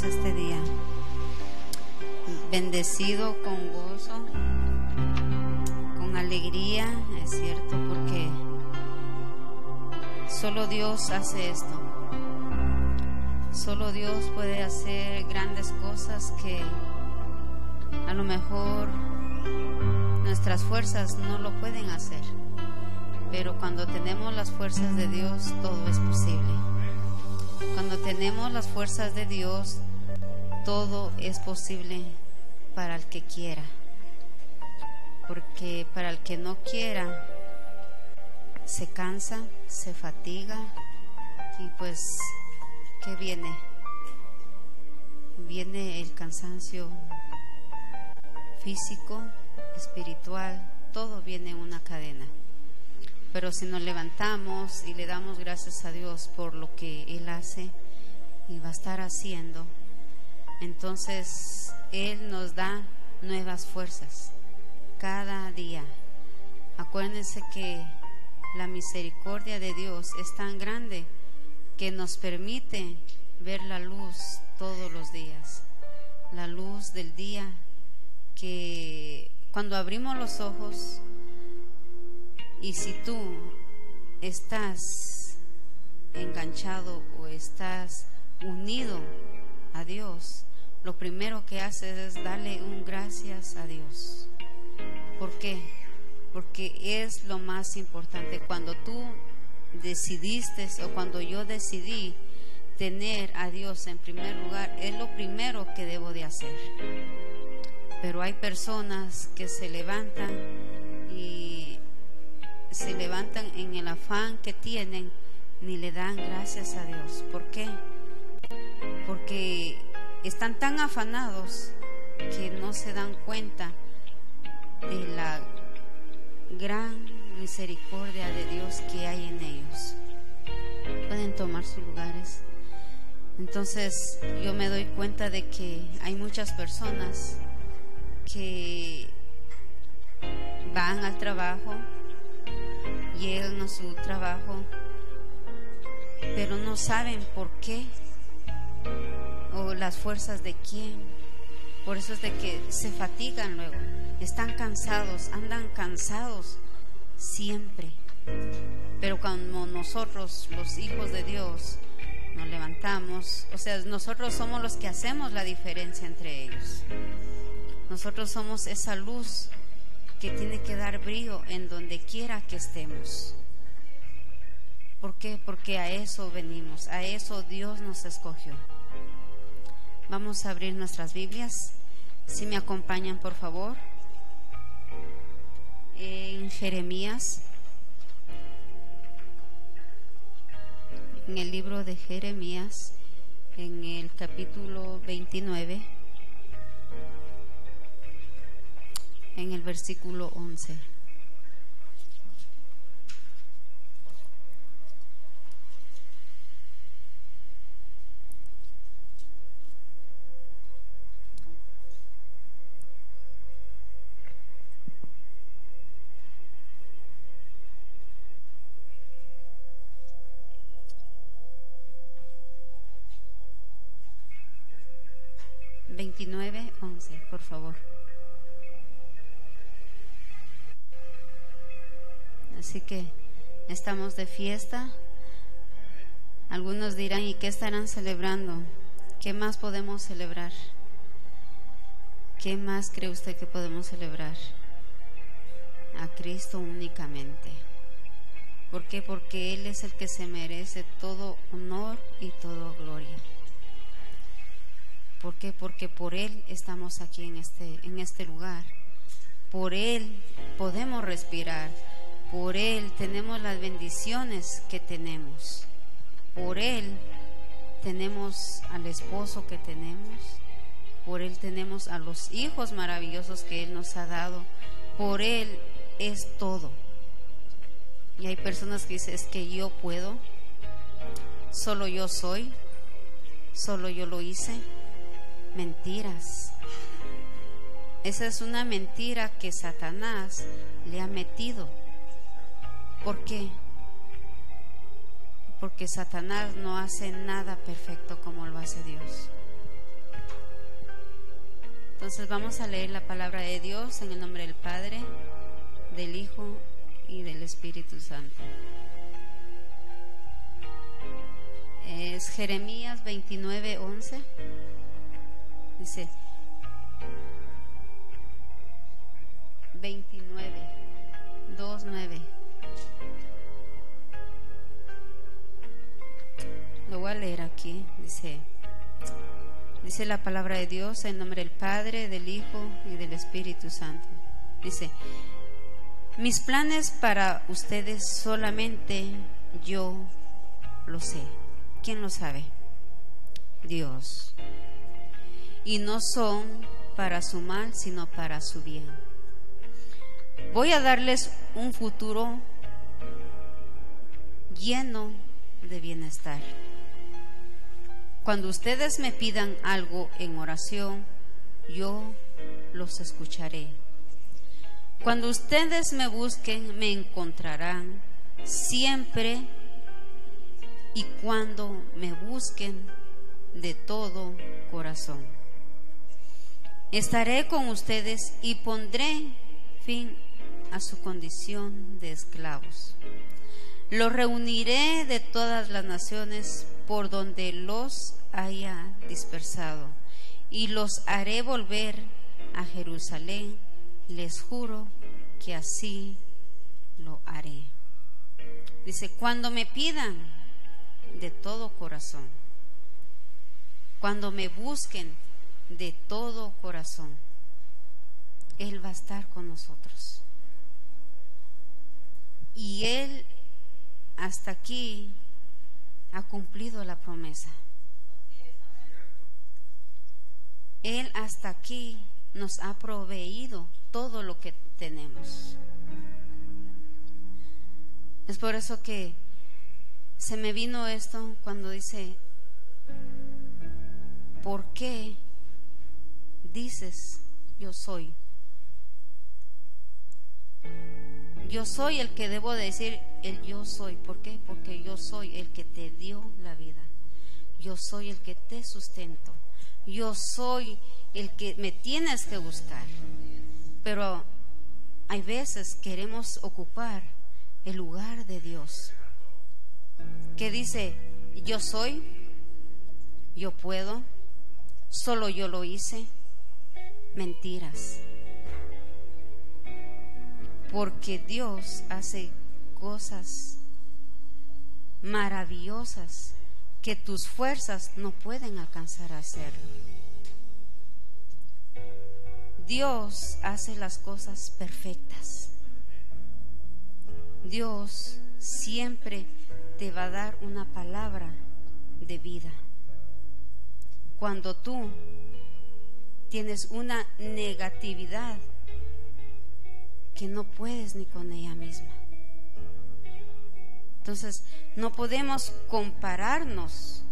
este día? Bendecido con gozo, con alegría, es cierto, porque solo Dios hace esto. Solo Dios puede hacer grandes cosas que a lo mejor nuestras fuerzas no lo pueden hacer. Pero cuando tenemos las fuerzas de Dios, todo es posible. Cuando tenemos las fuerzas de Dios, todo es posible para el que quiera. Porque para el que no quiera, se cansa, se fatiga y pues, ¿qué viene? Viene el cansancio físico, espiritual, todo viene en una cadena. Pero si nos levantamos y le damos gracias a Dios por lo que Él hace y va a estar haciendo, entonces Él nos da nuevas fuerzas cada día. Acuérdense que la misericordia de Dios es tan grande que nos permite ver la luz todos los días, la luz del día que cuando abrimos los ojos y si tú estás enganchado o estás unido a Dios, lo primero que haces es darle un gracias a Dios. ¿Por qué? Porque es lo más importante. Cuando tú decidiste o cuando yo decidí tener a Dios en primer lugar, es lo primero que debo de hacer. Pero hay personas que se levantan y se levantan en el afán que tienen, ni le dan gracias a Dios. ¿Por qué? Porque están tan afanados que no se dan cuenta de la gran misericordia de Dios que hay en ellos. Pueden tomar sus lugares. Entonces yo me doy cuenta de que hay muchas personas que van al trabajo, llegan a su trabajo, pero no saben por qué o las fuerzas de quién. Por eso es de que se fatigan luego, están cansados, andan cansados siempre. Pero cuando nosotros, los hijos de Dios, nos levantamos, o sea, nosotros somos los que hacemos la diferencia entre ellos. Nosotros somos esa luz que tiene que dar brillo en donde quiera que estemos. ¿Por qué? Porque a eso venimos, a eso Dios nos escogió. Vamos a abrir nuestras Biblias. Si me acompañan, por favor. En Jeremías. En el libro de Jeremías, en el capítulo 29. En el versículo 11. Veintinueve, once, por favor. Así que estamos de fiesta. Algunos dirán, ¿y qué estarán celebrando? ¿Qué más podemos celebrar? ¿Qué más cree usted que podemos celebrar? A Cristo únicamente. ¿Por qué? Porque Él es el que se merece todo honor y toda gloria. ¿Por qué? Porque por Él estamos aquí en este, en este lugar. Por Él podemos respirar por Él tenemos las bendiciones que tenemos. Por Él tenemos al esposo que tenemos. Por Él tenemos a los hijos maravillosos que Él nos ha dado. Por Él es todo. Y hay personas que dicen, es que yo puedo, solo yo soy, solo yo lo hice. Mentiras. Esa es una mentira que Satanás le ha metido ¿Por qué? porque Satanás no hace nada perfecto como lo hace Dios. Entonces vamos a leer la palabra de Dios en el nombre del Padre, del Hijo y del Espíritu Santo. Es Jeremías 29, 11. Dice 29, 2, 9. Voy a leer aquí. Dice, dice la palabra de Dios en nombre del Padre, del Hijo y del Espíritu Santo. Dice, mis planes para ustedes solamente yo lo sé. ¿Quién lo sabe? Dios. Y no son para su mal, sino para su bien. Voy a darles un futuro lleno de bienestar. Cuando ustedes me pidan algo en oración, yo los escucharé. Cuando ustedes me busquen, me encontrarán siempre y cuando me busquen de todo corazón. Estaré con ustedes y pondré fin a su condición de esclavos. Los reuniré de todas las naciones por donde los haya dispersado y los haré volver a Jerusalén. Les juro que así lo haré. Dice, cuando me pidan de todo corazón, cuando me busquen de todo corazón, Él va a estar con nosotros. Y Él hasta aquí ha cumplido la promesa. Él hasta aquí nos ha proveído todo lo que tenemos. Es por eso que se me vino esto cuando dice, ¿por qué dices yo soy? Yo soy el que debo decir el yo soy. ¿Por qué? Porque yo soy el que te dio la vida. Yo soy el que te sustento. Yo soy el que me tienes que buscar. Pero hay veces queremos ocupar el lugar de Dios. Que dice, yo soy, yo puedo, solo yo lo hice. Mentiras porque Dios hace cosas maravillosas que tus fuerzas no pueden alcanzar a hacer. Dios hace las cosas perfectas. Dios siempre te va a dar una palabra de vida. Cuando tú tienes una negatividad que no puedes ni con ella misma. Entonces, no podemos compararnos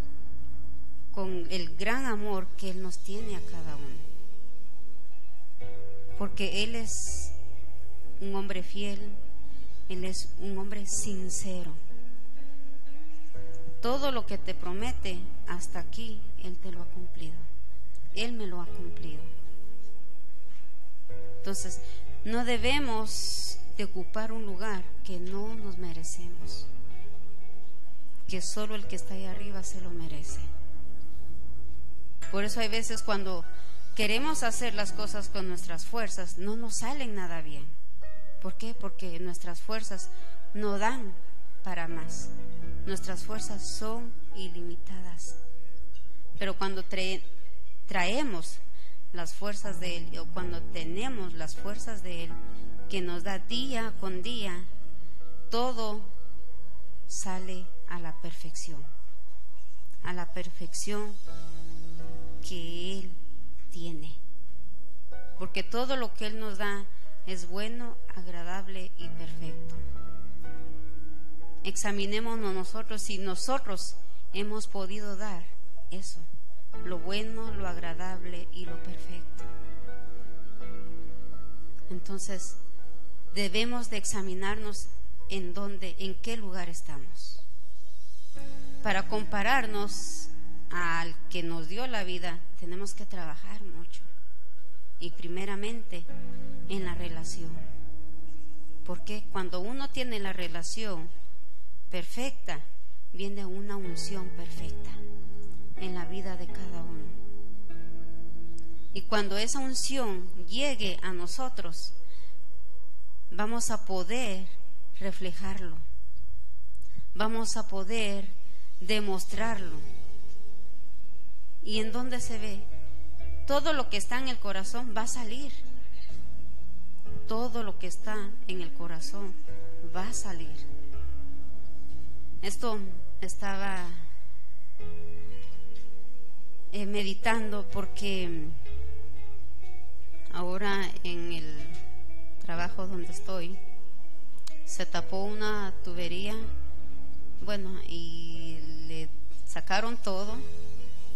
con el gran amor que Él nos tiene a cada uno. Porque Él es un hombre fiel, Él es un hombre sincero. Todo lo que te promete hasta aquí, Él te lo ha cumplido. Él me lo ha cumplido. Entonces, no debemos de ocupar un lugar que no nos merecemos, que solo el que está ahí arriba se lo merece. Por eso hay veces cuando queremos hacer las cosas con nuestras fuerzas, no nos salen nada bien. ¿Por qué? Porque nuestras fuerzas no dan para más. Nuestras fuerzas son ilimitadas. Pero cuando traemos las fuerzas de Él o cuando tenemos las fuerzas de Él que nos da día con día, todo sale a la perfección, a la perfección que Él tiene. Porque todo lo que Él nos da es bueno, agradable y perfecto. Examinémonos nosotros si nosotros hemos podido dar eso lo bueno, lo agradable y lo perfecto. Entonces, debemos de examinarnos en dónde, en qué lugar estamos. para compararnos al que nos dio la vida, tenemos que trabajar mucho. Y primeramente en la relación. Porque cuando uno tiene la relación perfecta, viene una unción perfecta en la vida de cada uno. Y cuando esa unción llegue a nosotros, vamos a poder reflejarlo. Vamos a poder demostrarlo. ¿Y en dónde se ve? Todo lo que está en el corazón va a salir. Todo lo que está en el corazón va a salir. Esto estaba eh, meditando porque ahora en el trabajo donde estoy se tapó una tubería, bueno, y le sacaron todo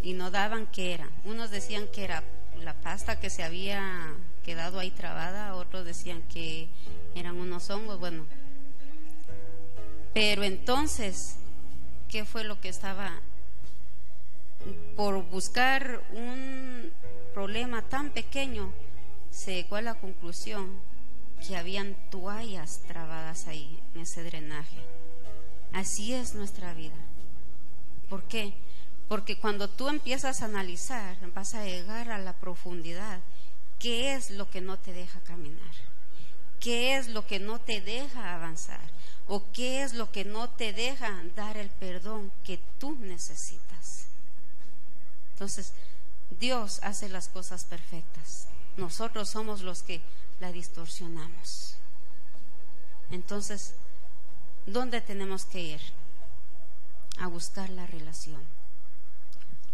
y no daban qué era. Unos decían que era la pasta que se había quedado ahí trabada, otros decían que eran unos hongos, bueno. Pero entonces, ¿qué fue lo que estaba? Por buscar un problema tan pequeño, se llegó a la conclusión que habían toallas trabadas ahí en ese drenaje. Así es nuestra vida. ¿Por qué? Porque cuando tú empiezas a analizar, vas a llegar a la profundidad. ¿Qué es lo que no te deja caminar? ¿Qué es lo que no te deja avanzar? ¿O qué es lo que no te deja dar el perdón que tú necesitas? Entonces, Dios hace las cosas perfectas. Nosotros somos los que la distorsionamos. Entonces, ¿dónde tenemos que ir? A buscar la relación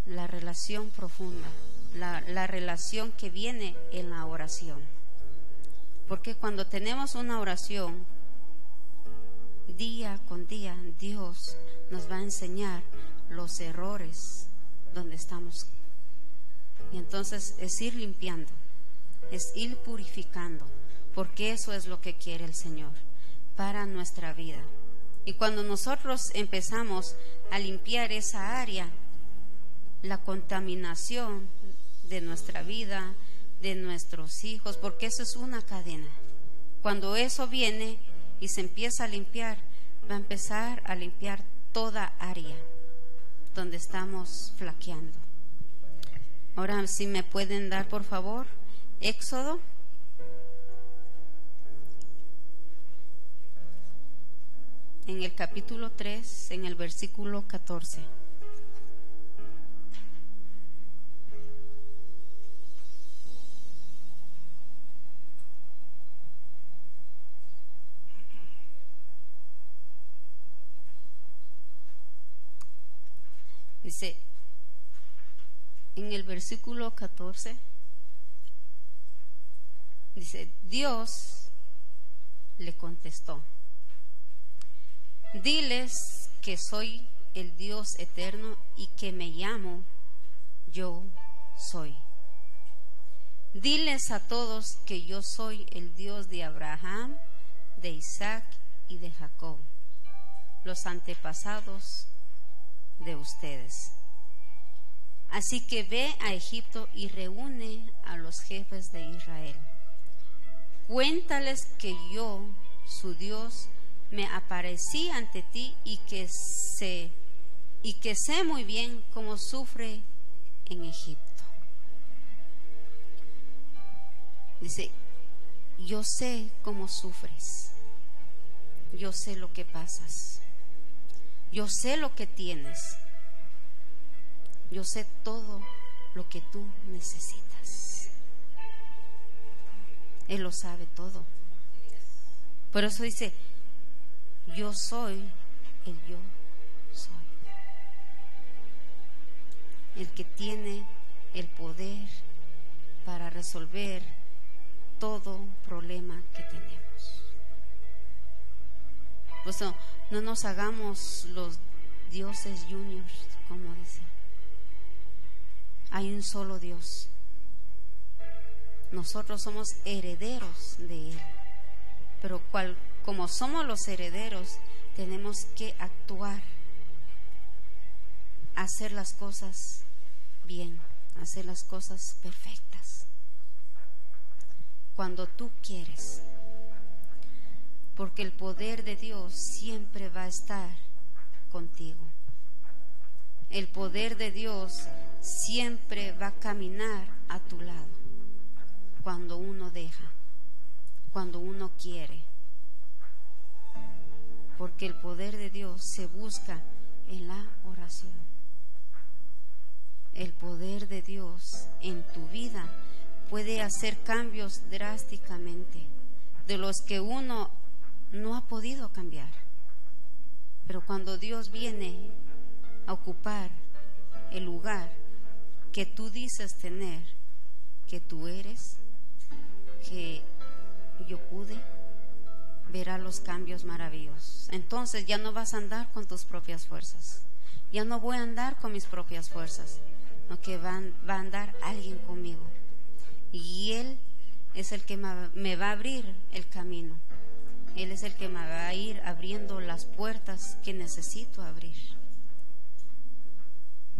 la relación profunda, la, relación que viene en la oración. Porque cuando tenemos una oración, día con día, Dios nos va a enseñar los errores donde estamos. Y entonces es ir limpiando, es ir purificando, porque eso es lo que quiere el Señor para nuestra vida. Y cuando nosotros empezamos a limpiar esa área, la contaminación de nuestra vida, de nuestros hijos, porque eso es una cadena. Cuando eso viene y se empieza a limpiar, va a empezar a limpiar toda área donde estamos flaqueando. Ahora, si me pueden dar, por favor, Éxodo. En el capítulo 3, en el versículo 14. Dice, en el versículo 14, dice, Dios le contestó, diles que soy el Dios eterno y que me llamo yo soy. Diles a todos que yo soy el Dios de Abraham, de Isaac y de Jacob, los antepasados de ustedes. Así que ve a Egipto y reúne a los jefes de Israel. Cuéntales que yo, su Dios, me aparecí ante ti y que sé y que sé muy bien cómo sufre en Egipto. Dice, yo sé cómo sufres. Yo sé lo que pasas. Yo sé lo que tienes. Yo sé todo lo que tú necesitas. Él lo sabe todo. Por eso dice, yo soy el yo soy. El que tiene el poder para resolver todo problema que tenemos. Pues no, no nos hagamos los dioses juniors, como dicen. Hay un solo Dios. Nosotros somos herederos de Él. Pero cual, como somos los herederos, tenemos que actuar hacer las cosas bien, hacer las cosas perfectas. Cuando tú quieres. Porque el poder de Dios siempre va a estar contigo. El poder de Dios siempre va a caminar a tu lado cuando uno deja, cuando uno quiere. Porque el poder de Dios se busca en la oración. El poder de Dios en tu vida puede hacer cambios drásticamente de los que uno no ha podido cambiar. Pero cuando Dios viene a ocupar el lugar que tú dices tener, que tú eres, que yo pude, verá los cambios maravillosos. Entonces ya no vas a andar con tus propias fuerzas. Ya no voy a andar con mis propias fuerzas, no que va a andar alguien conmigo. Y Él es el que me va a abrir el camino. Él es el que me va a ir abriendo las puertas que necesito abrir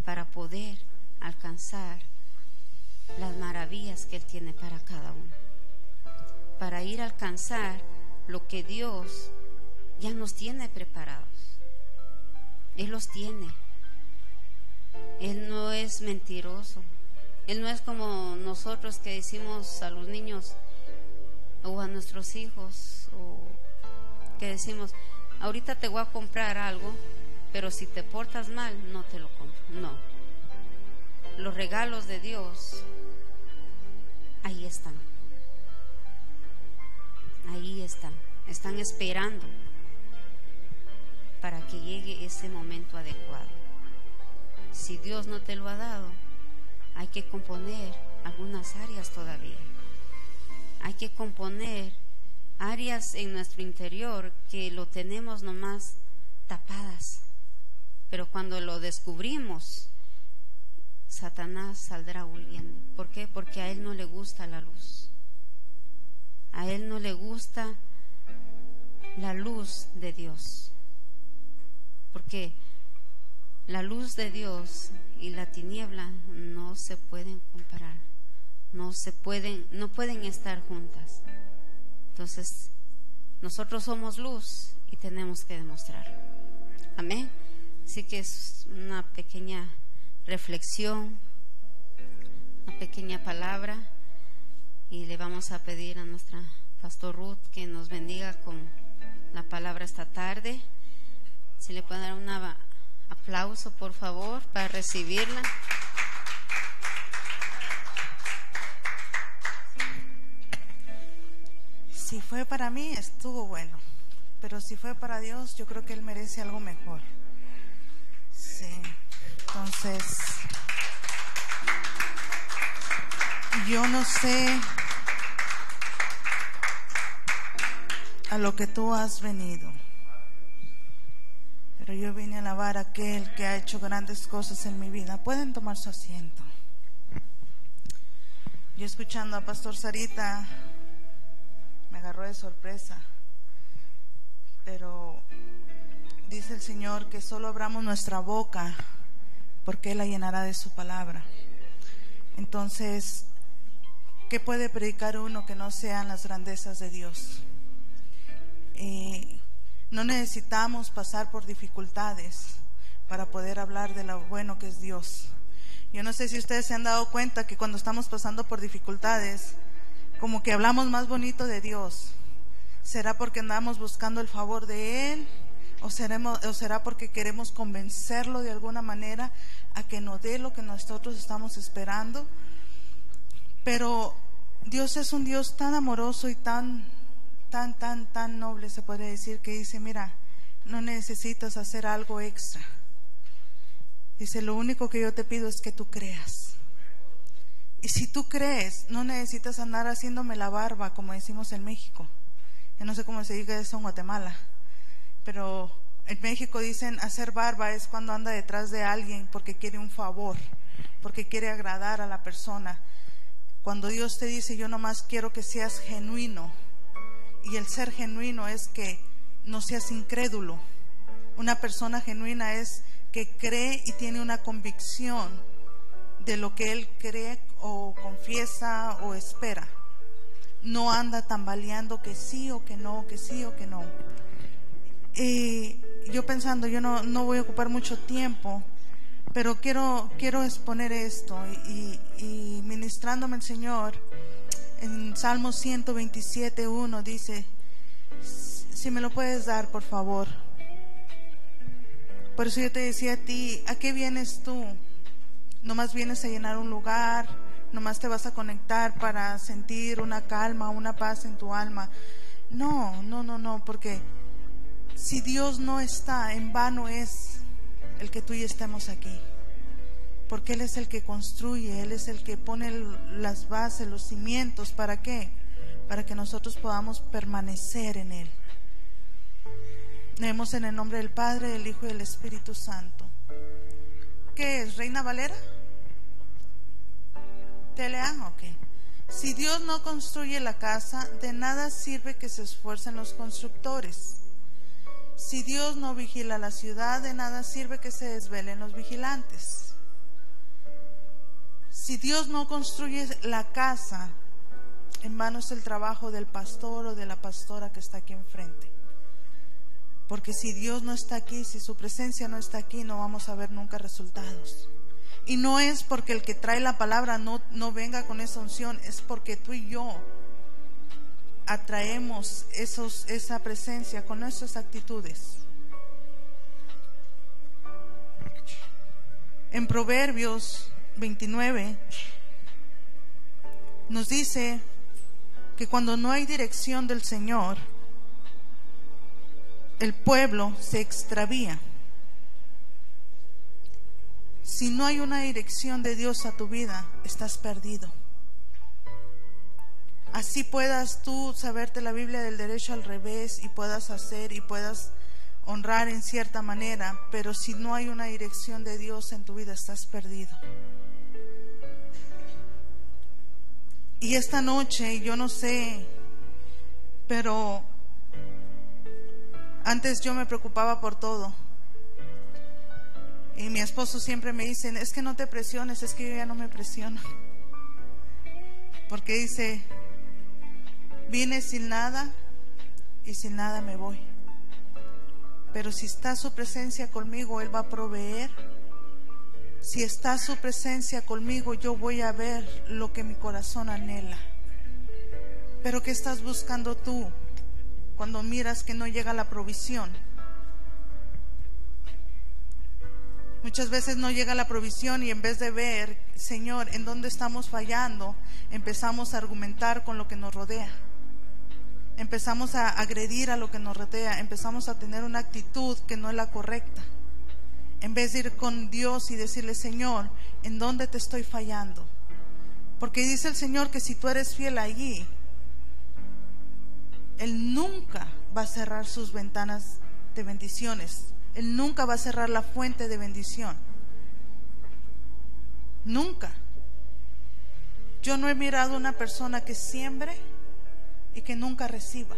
para poder alcanzar las maravillas que Él tiene para cada uno. Para ir a alcanzar lo que Dios ya nos tiene preparados. Él los tiene. Él no es mentiroso. Él no es como nosotros que decimos a los niños o a nuestros hijos o que decimos, ahorita te voy a comprar algo, pero si te portas mal, no te lo compro. No. Los regalos de Dios, ahí están. Ahí están. Están esperando para que llegue ese momento adecuado. Si Dios no te lo ha dado, hay que componer algunas áreas todavía. Hay que componer áreas en nuestro interior que lo tenemos nomás tapadas. Pero cuando lo descubrimos, Satanás saldrá huyendo. ¿Por qué? Porque a él no le gusta la luz. A él no le gusta la luz de Dios. Porque la luz de Dios y la tiniebla no se pueden comparar. No se pueden no pueden estar juntas. Entonces, nosotros somos luz y tenemos que demostrar. Amén. Así que es una pequeña reflexión, una pequeña palabra y le vamos a pedir a nuestra pastor Ruth que nos bendiga con la palabra esta tarde. Si le pueden dar un aplauso, por favor, para recibirla. Si fue para mí, estuvo bueno. Pero si fue para Dios, yo creo que Él merece algo mejor. Sí. Entonces, yo no sé a lo que tú has venido, pero yo vine a alabar a aquel que ha hecho grandes cosas en mi vida. Pueden tomar su asiento. Yo escuchando a Pastor Sarita, agarró de sorpresa, pero dice el Señor que solo abramos nuestra boca porque Él la llenará de su palabra. Entonces, ¿qué puede predicar uno que no sean las grandezas de Dios? No necesitamos pasar por dificultades para poder hablar de lo bueno que es Dios. Yo no sé si ustedes se han dado cuenta que cuando estamos pasando por dificultades, como que hablamos más bonito de Dios. ¿Será porque andamos buscando el favor de Él? ¿O, seremos, ¿O será porque queremos convencerlo de alguna manera a que nos dé lo que nosotros estamos esperando? Pero Dios es un Dios tan amoroso y tan, tan, tan, tan noble, se puede decir, que dice, mira, no necesitas hacer algo extra. Dice, lo único que yo te pido es que tú creas. Si tú crees, no necesitas andar haciéndome la barba, como decimos en México. Yo no sé cómo se diga eso en Guatemala pero en México dicen hacer barba es cuando anda detrás de alguien porque quiere un favor, porque quiere agradar a la persona. Cuando Dios te dice, yo nomás quiero que seas genuino, y el ser genuino es que no seas incrédulo. Una persona genuina es que cree y tiene una convicción de lo que él cree o confiesa o espera. No anda tambaleando que sí o que no, que sí o que no. Y yo pensando, yo no, no voy a ocupar mucho tiempo, pero quiero, quiero exponer esto y, y ministrándome el Señor en Salmo 127, 1 dice, si me lo puedes dar, por favor. Por eso yo te decía a ti, ¿a qué vienes tú? Nomás vienes a llenar un lugar, nomás te vas a conectar para sentir una calma, una paz en tu alma. No, no, no, no, porque si Dios no está, en vano es el que tú y estemos aquí. Porque Él es el que construye, Él es el que pone las bases, los cimientos. ¿Para qué? Para que nosotros podamos permanecer en Él. Leemos en el nombre del Padre, del Hijo y del Espíritu Santo. ¿Qué es? ¿Reina Valera? ¿Te lean? Ok. Si Dios no construye la casa, de nada sirve que se esfuercen los constructores. Si Dios no vigila la ciudad, de nada sirve que se desvelen los vigilantes. Si Dios no construye la casa, en manos el trabajo del pastor o de la pastora que está aquí enfrente. Porque si Dios no está aquí, si su presencia no está aquí, no vamos a ver nunca resultados. Y no es porque el que trae la palabra no, no venga con esa unción, es porque tú y yo atraemos esos, esa presencia con nuestras actitudes. En Proverbios 29 nos dice que cuando no hay dirección del Señor, el pueblo se extravía. Si no hay una dirección de Dios a tu vida, estás perdido. Así puedas tú saberte la Biblia del derecho al revés y puedas hacer y puedas honrar en cierta manera, pero si no hay una dirección de Dios en tu vida, estás perdido. Y esta noche, yo no sé, pero antes yo me preocupaba por todo. Y mi esposo siempre me dice, es que no te presiones, es que yo ya no me presiono. Porque dice, vine sin nada y sin nada me voy. Pero si está su presencia conmigo, Él va a proveer. Si está su presencia conmigo, yo voy a ver lo que mi corazón anhela. Pero ¿qué estás buscando tú? Cuando miras que no llega la provisión. Muchas veces no llega la provisión y en vez de ver, Señor, en dónde estamos fallando, empezamos a argumentar con lo que nos rodea. Empezamos a agredir a lo que nos rodea, empezamos a tener una actitud que no es la correcta. En vez de ir con Dios y decirle, Señor, ¿en dónde te estoy fallando? Porque dice el Señor que si tú eres fiel allí, él nunca va a cerrar sus ventanas de bendiciones. Él nunca va a cerrar la fuente de bendición. Nunca. Yo no he mirado una persona que siembre y que nunca reciba.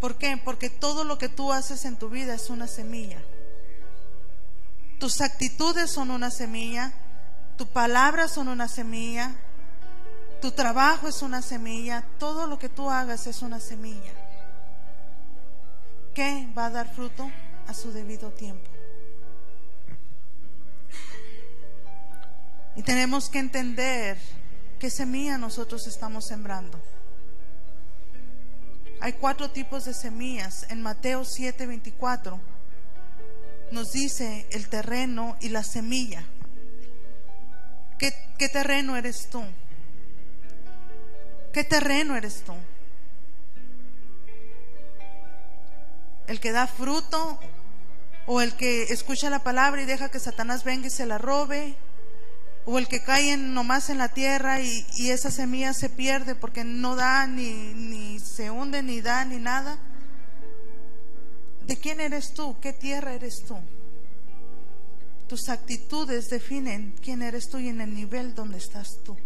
¿Por qué? Porque todo lo que tú haces en tu vida es una semilla. Tus actitudes son una semilla, tus palabras son una semilla, tu trabajo es una semilla, todo lo que tú hagas es una semilla. ¿Qué va a dar fruto a su debido tiempo. Y tenemos que entender qué semilla nosotros estamos sembrando. Hay cuatro tipos de semillas. En Mateo 7:24 nos dice el terreno y la semilla. ¿Qué, ¿Qué, terreno eres tú? ¿Qué terreno eres tú? ¿El que da fruto o el que escucha la palabra y deja que Satanás venga y se la robe? ¿O el que cae nomás en la tierra y, esa semilla se pierde porque no da ni, ni se hunde, ni da, ni nada? ¿De quién eres tú? ¿Qué tierra eres tú? Tus actitudes definen quién eres tú y en el nivel donde estás tú.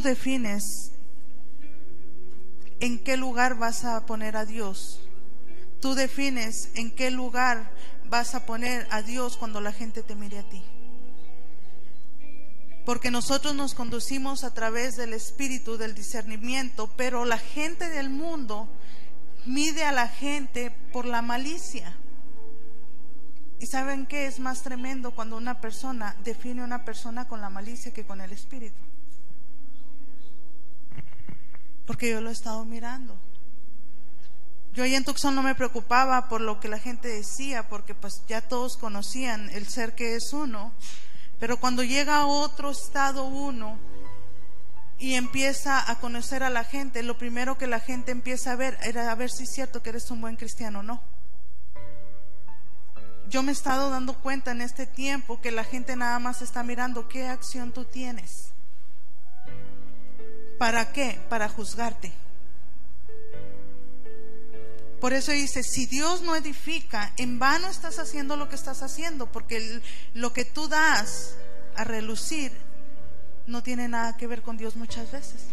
Defines en qué lugar vas a poner a Dios. Tú defines en qué lugar vas a poner a Dios cuando la gente te mire a ti. Porque nosotros nos conducimos a través del espíritu del discernimiento, pero la gente del mundo mide a la gente por la malicia. ¿Y saben qué es más tremendo cuando una persona define a una persona con la malicia que con el espíritu? Porque yo lo he estado mirando. Yo ahí en Tucson no me preocupaba por lo que la gente decía, porque pues ya todos conocían el ser que es uno. Pero cuando llega a otro estado uno y empieza a conocer a la gente, lo primero que la gente empieza a ver era a ver si es cierto que eres un buen cristiano o no. Yo me he estado dando cuenta en este tiempo que la gente nada más está mirando qué acción tú tienes. ¿Para qué? Para juzgarte. Por eso dice, si Dios no edifica, en vano estás haciendo lo que estás haciendo, porque lo que tú das a relucir no tiene nada que ver con Dios muchas veces.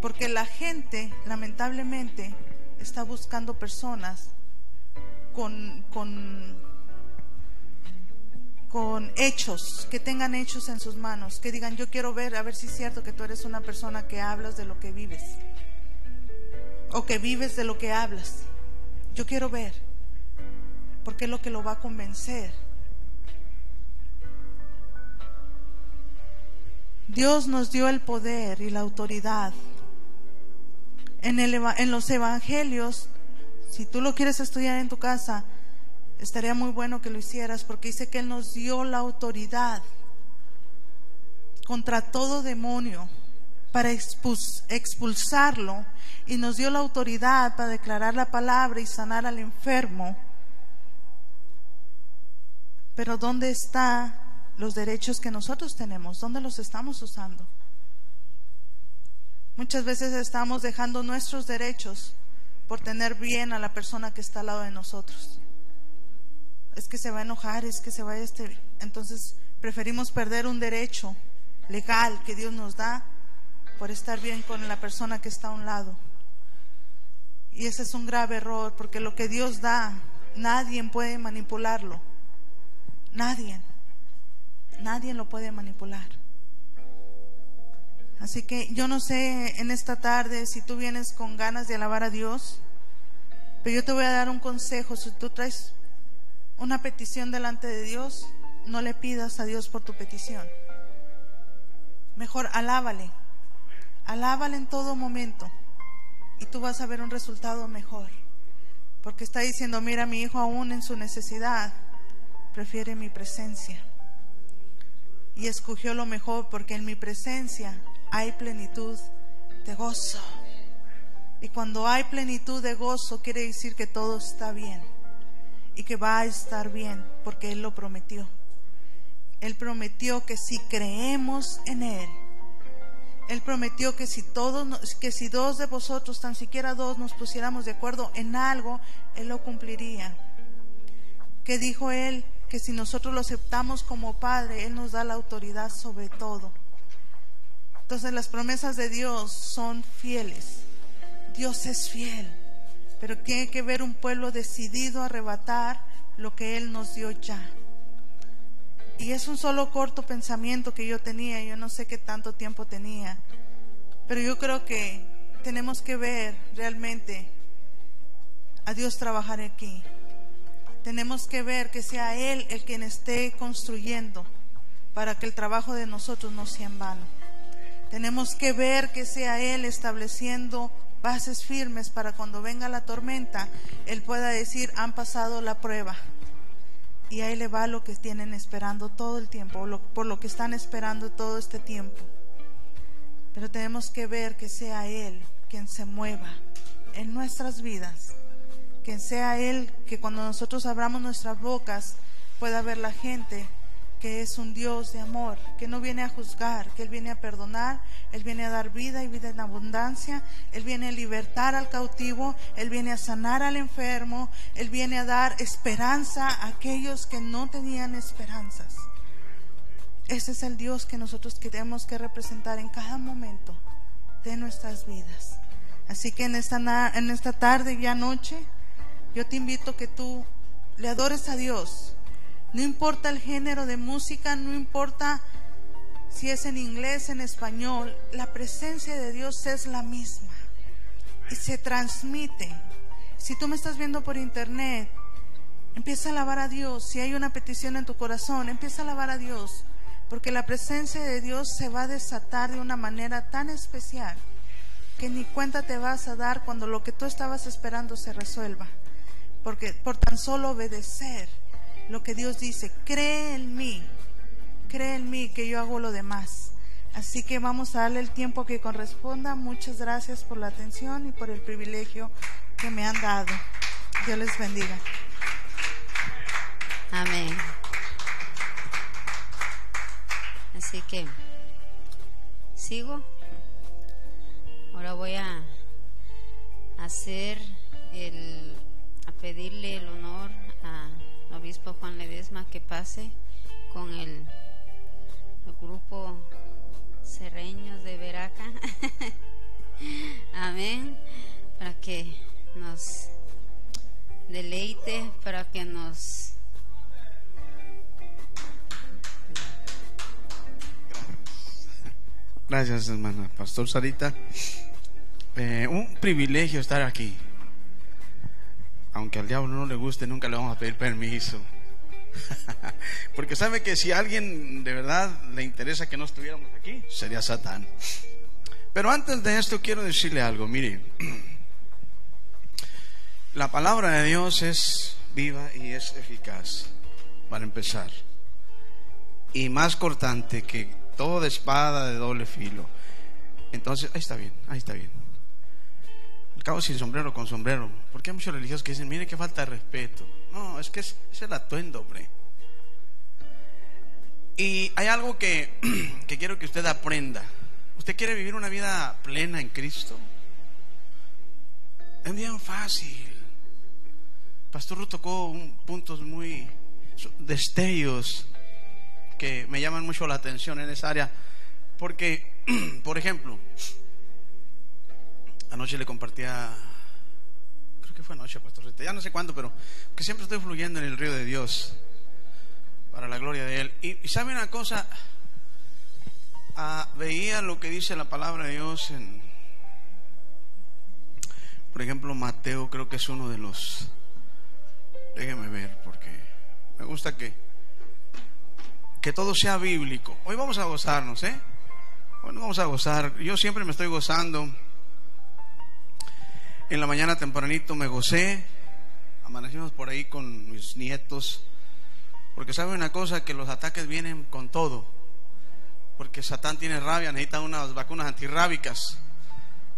Porque la gente, lamentablemente, está buscando personas con, con, con hechos, que tengan hechos en sus manos, que digan, yo quiero ver, a ver si es cierto que tú eres una persona que hablas de lo que vives o que vives de lo que hablas. Yo quiero ver, porque es lo que lo va a convencer. Dios nos dio el poder y la autoridad. En, el, en los evangelios, si tú lo quieres estudiar en tu casa, estaría muy bueno que lo hicieras porque dice que Él nos dio la autoridad contra todo demonio para expulsarlo y nos dio la autoridad para declarar la palabra y sanar al enfermo. Pero ¿dónde están los derechos que nosotros tenemos? ¿Dónde los estamos usando? Muchas veces estamos dejando nuestros derechos por tener bien a la persona que está al lado de nosotros. Es que se va a enojar, es que se va a este. Entonces preferimos perder un derecho legal que Dios nos da por estar bien con la persona que está a un lado. Y ese es un grave error, porque lo que Dios da, nadie puede manipularlo. Nadie. Nadie lo puede manipular. Así que yo no sé en esta tarde si tú vienes con ganas de alabar a Dios, pero yo te voy a dar un consejo. Si tú traes una petición delante de Dios, no le pidas a Dios por tu petición. Mejor alábale. Alábale en todo momento y tú vas a ver un resultado mejor. Porque está diciendo, mira, mi hijo aún en su necesidad prefiere mi presencia. Y escogió lo mejor porque en mi presencia hay plenitud de gozo. Y cuando hay plenitud de gozo quiere decir que todo está bien y que va a estar bien porque Él lo prometió. Él prometió que si creemos en Él, él prometió que si todos, que si dos de vosotros, tan siquiera dos, nos pusiéramos de acuerdo en algo, Él lo cumpliría. Que dijo Él que si nosotros lo aceptamos como Padre, Él nos da la autoridad sobre todo. Entonces las promesas de Dios son fieles. Dios es fiel, pero tiene que ver un pueblo decidido a arrebatar lo que Él nos dio ya. Y es un solo corto pensamiento que yo tenía, yo no sé qué tanto tiempo tenía, pero yo creo que tenemos que ver realmente a Dios trabajar aquí. Tenemos que ver que sea Él el quien esté construyendo para que el trabajo de nosotros no sea en vano. Tenemos que ver que sea Él estableciendo bases firmes para cuando venga la tormenta, Él pueda decir, han pasado la prueba y ahí le va lo que tienen esperando todo el tiempo, por lo que están esperando todo este tiempo. Pero tenemos que ver que sea Él quien se mueva en nuestras vidas, que sea Él que cuando nosotros abramos nuestras bocas pueda ver la gente que es un Dios de amor, que no viene a juzgar, que Él viene a perdonar, Él viene a dar vida y vida en abundancia, Él viene a libertar al cautivo, Él viene a sanar al enfermo, Él viene a dar esperanza a aquellos que no tenían esperanzas. Ese es el Dios que nosotros queremos que representar en cada momento de nuestras vidas. Así que en esta, en esta tarde y ya noche, yo te invito que tú le adores a Dios. No importa el género de música, no importa si es en inglés, en español, la presencia de Dios es la misma y se transmite. Si tú me estás viendo por internet, empieza a alabar a Dios. Si hay una petición en tu corazón, empieza a alabar a Dios, porque la presencia de Dios se va a desatar de una manera tan especial que ni cuenta te vas a dar cuando lo que tú estabas esperando se resuelva. Porque por tan solo obedecer lo que Dios dice, cree en mí, cree en mí que yo hago lo demás. Así que vamos a darle el tiempo que corresponda. Muchas gracias por la atención y por el privilegio que me han dado. Dios les bendiga. Amén. Así que, ¿sigo? Ahora voy a hacer el, a pedirle el honor al obispo Juan Ledesma que pase con el, grupo Cerreños de Veraca. Amén. Para que nos deleite, para que nos Gracias, hermana Pastor Sarita. Eh, un privilegio estar aquí. Aunque al diablo no le guste, nunca le vamos a pedir permiso. Porque sabe que si a alguien de verdad le interesa que no estuviéramos aquí, sería Satán. Pero antes de esto quiero decirle algo. Mire, la palabra de Dios es viva y es eficaz, para empezar. Y más cortante que toda espada de doble filo. Entonces, ahí está bien, ahí está bien. Cabo sin sombrero, con sombrero. Porque hay muchos religiosos que dicen, mire que falta de respeto. No, es que es, es el atuendo, hombre. Y hay algo que, que quiero que usted aprenda. ¿Usted quiere vivir una vida plena en Cristo? Es bien fácil. Pastor Ruth tocó un- puntos muy destellos que me llaman mucho la atención en esa área. Porque, por ejemplo, anoche le compartía, creo que fue anoche, Pastor Rita, ya no sé cuándo, pero que siempre estoy fluyendo en el río de Dios para la gloria de Él. Y, y sabe una cosa, Ah, veía lo que dice la palabra de Dios en, por ejemplo, Mateo, creo que es uno de los, déjeme ver, porque me gusta que que todo sea bíblico. Hoy vamos a gozarnos, ¿eh? Hoy vamos a gozar. Yo siempre me estoy gozando. En la mañana tempranito me gocé. Amanecimos por ahí con mis nietos. Porque sabe una cosa, que los ataques vienen con todo. Porque Satán tiene rabia, necesita unas vacunas antirrábicas.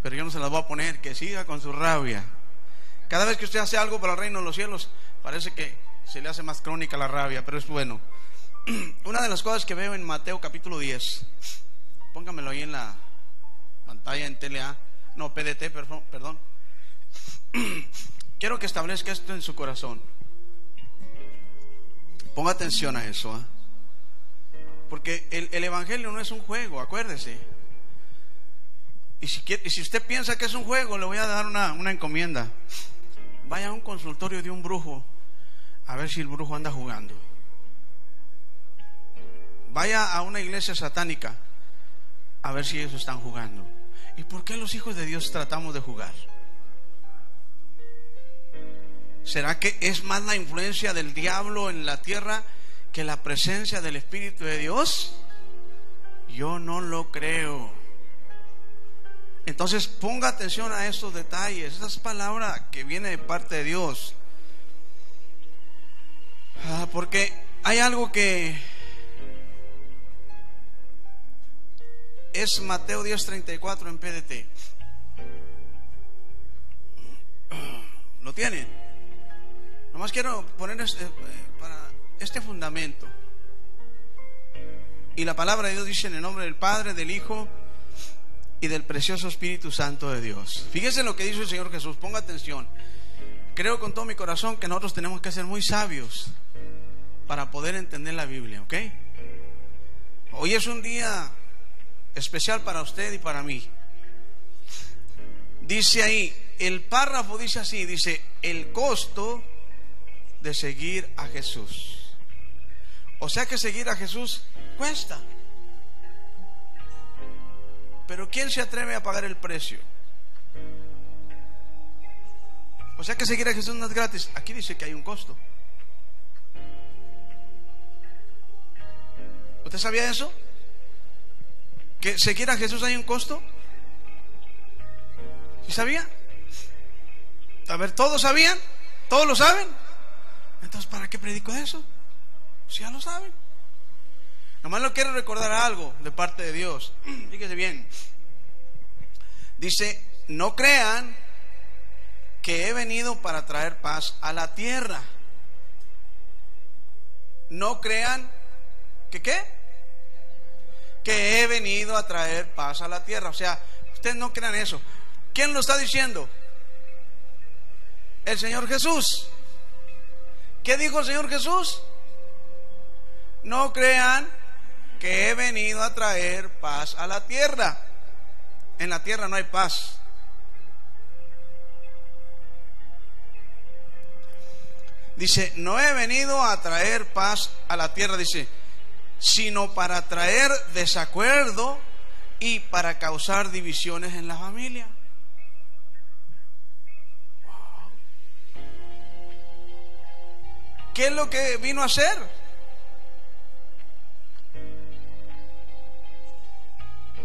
Pero yo no se las voy a poner, que siga con su rabia. Cada vez que usted hace algo para el reino de los cielos, parece que se le hace más crónica la rabia, pero es bueno. Una de las cosas que veo en Mateo capítulo 10, póngamelo ahí en la pantalla en TLA, no, PDT, perdón. Quiero que establezca esto en su corazón. Ponga atención a eso, ¿ah? porque el, el Evangelio no es un juego, acuérdese. Y si, quiere- y si usted piensa que es un juego, le voy a dar una, una encomienda. Vaya a un consultorio de un brujo a ver si el brujo anda jugando. Vaya a una iglesia satánica a ver si ellos están jugando. ¿Y por qué los hijos de Dios tratamos de jugar? ¿Será que es más la influencia del diablo en la tierra que la presencia del Espíritu de Dios? Yo no lo creo. Entonces ponga atención a estos detalles, esas palabras que viene de parte de Dios. Ah, porque hay algo que es Mateo 10:34 en PDT. ¿Lo tienen? Nomás quiero poner este, eh, para este fundamento. Y la palabra de Dios dice en el nombre del Padre, del Hijo y del precioso Espíritu Santo de Dios. Fíjese lo que dice el Señor Jesús, ponga atención. Creo con todo mi corazón que nosotros tenemos que ser muy sabios para poder entender la Biblia, ¿ok? Hoy es un día especial para usted y para mí. Dice ahí, el párrafo dice así, dice, el costo de seguir a Jesús. O sea que seguir a Jesús cuesta. Pero ¿quién se atreve a pagar el precio? O sea que seguir a Jesús no es gratis. Aquí dice que hay un costo. ¿Usted sabía eso? ¿Que seguir a Jesús hay un costo? ¿Sí sabía? A ver, ¿todos sabían? ¿Todos lo saben? Entonces, ¿para qué predico eso? Si ya lo saben. Nomás lo quiero recordar algo de parte de Dios. Fíjese bien. Dice, no crean que he venido para traer paz a la tierra. No crean que qué? Que he venido a traer paz a la tierra. O sea, ustedes no crean eso. ¿Quién lo está diciendo? El Señor Jesús. ¿Qué dijo el Señor Jesús? No crean que he venido a traer paz a la tierra. En la tierra no hay paz. Dice, no he venido a traer paz a la tierra, dice, sino para traer desacuerdo y para causar divisiones en la familia. ¿Qué es lo que vino a hacer?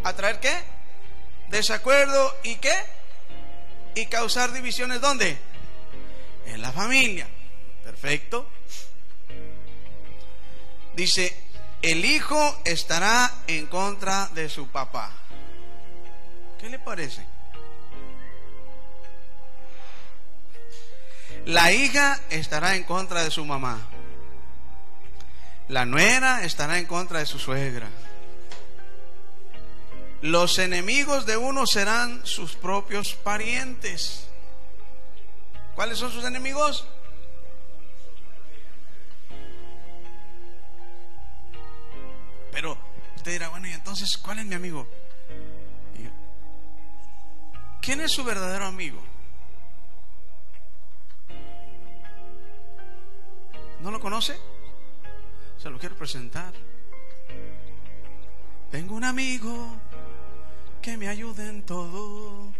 ¿A traer qué? Desacuerdo y qué? Y causar divisiones ¿dónde? En la familia. Perfecto. Dice, el hijo estará en contra de su papá. ¿Qué le parece? La hija estará en contra de su mamá. La nuera estará en contra de su suegra. Los enemigos de uno serán sus propios parientes. ¿Cuáles son sus enemigos? Pero usted dirá, bueno, y entonces, ¿cuál es mi amigo? ¿Quién es su verdadero amigo? ¿No lo conoce? Se lo quiero presentar. Tengo un amigo que me ayuda en todo.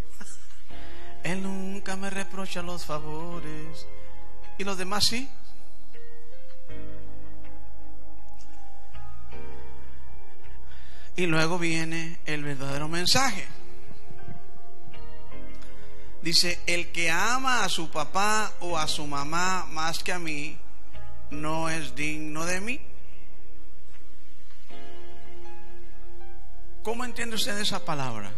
Él nunca me reprocha los favores. ¿Y los demás sí? Y luego viene el verdadero mensaje. Dice, el que ama a su papá o a su mamá más que a mí, no es digno de mí. ¿Cómo entiende usted esa palabra?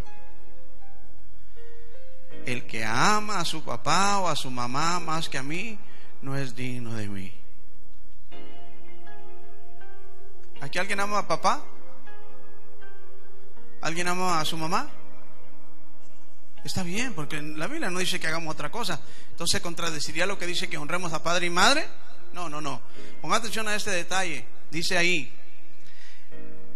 El que ama a su papá o a su mamá más que a mí, no es digno de mí. ¿Aquí alguien ama a papá? ¿Alguien ama a su mamá? Está bien, porque la Biblia no dice que hagamos otra cosa. Entonces contradeciría lo que dice que honremos a padre y madre. No, no, no. Ponga atención a este detalle. Dice ahí,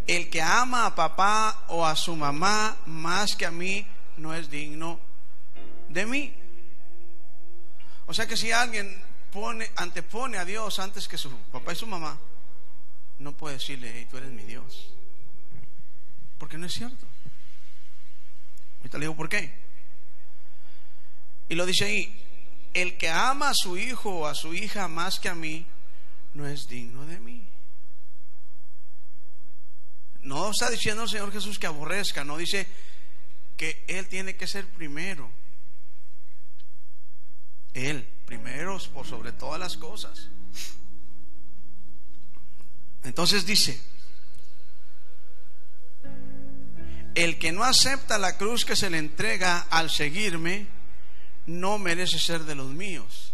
el que ama a papá o a su mamá más que a mí no es digno de mí. O sea que si alguien pone, antepone a Dios antes que su papá y su mamá, no puede decirle, hey, tú eres mi Dios. Porque no es cierto. Ahorita le digo por qué. Y lo dice ahí, el que ama a su hijo o a su hija más que a mí, no es digno de mí. No está diciendo el Señor Jesús que aborrezca, no dice que Él tiene que ser primero. Él, primero por sobre todas las cosas. Entonces dice, el que no acepta la cruz que se le entrega al seguirme, no merece ser de los míos.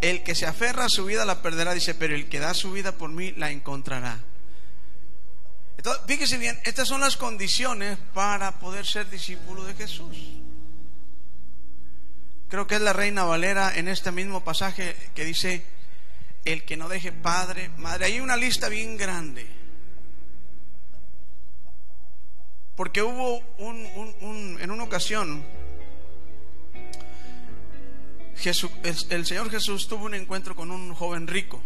El que se aferra a su vida la perderá, dice, pero el que da su vida por mí la encontrará. Entonces, fíjese bien, estas son las condiciones para poder ser discípulo de Jesús. Creo que es la reina Valera en este mismo pasaje que dice, el que no deje padre, madre. Hay una lista bien grande. Porque hubo un, en una ocasión, Jesús, el, Señor Jesús tuvo un encuentro con un joven rico.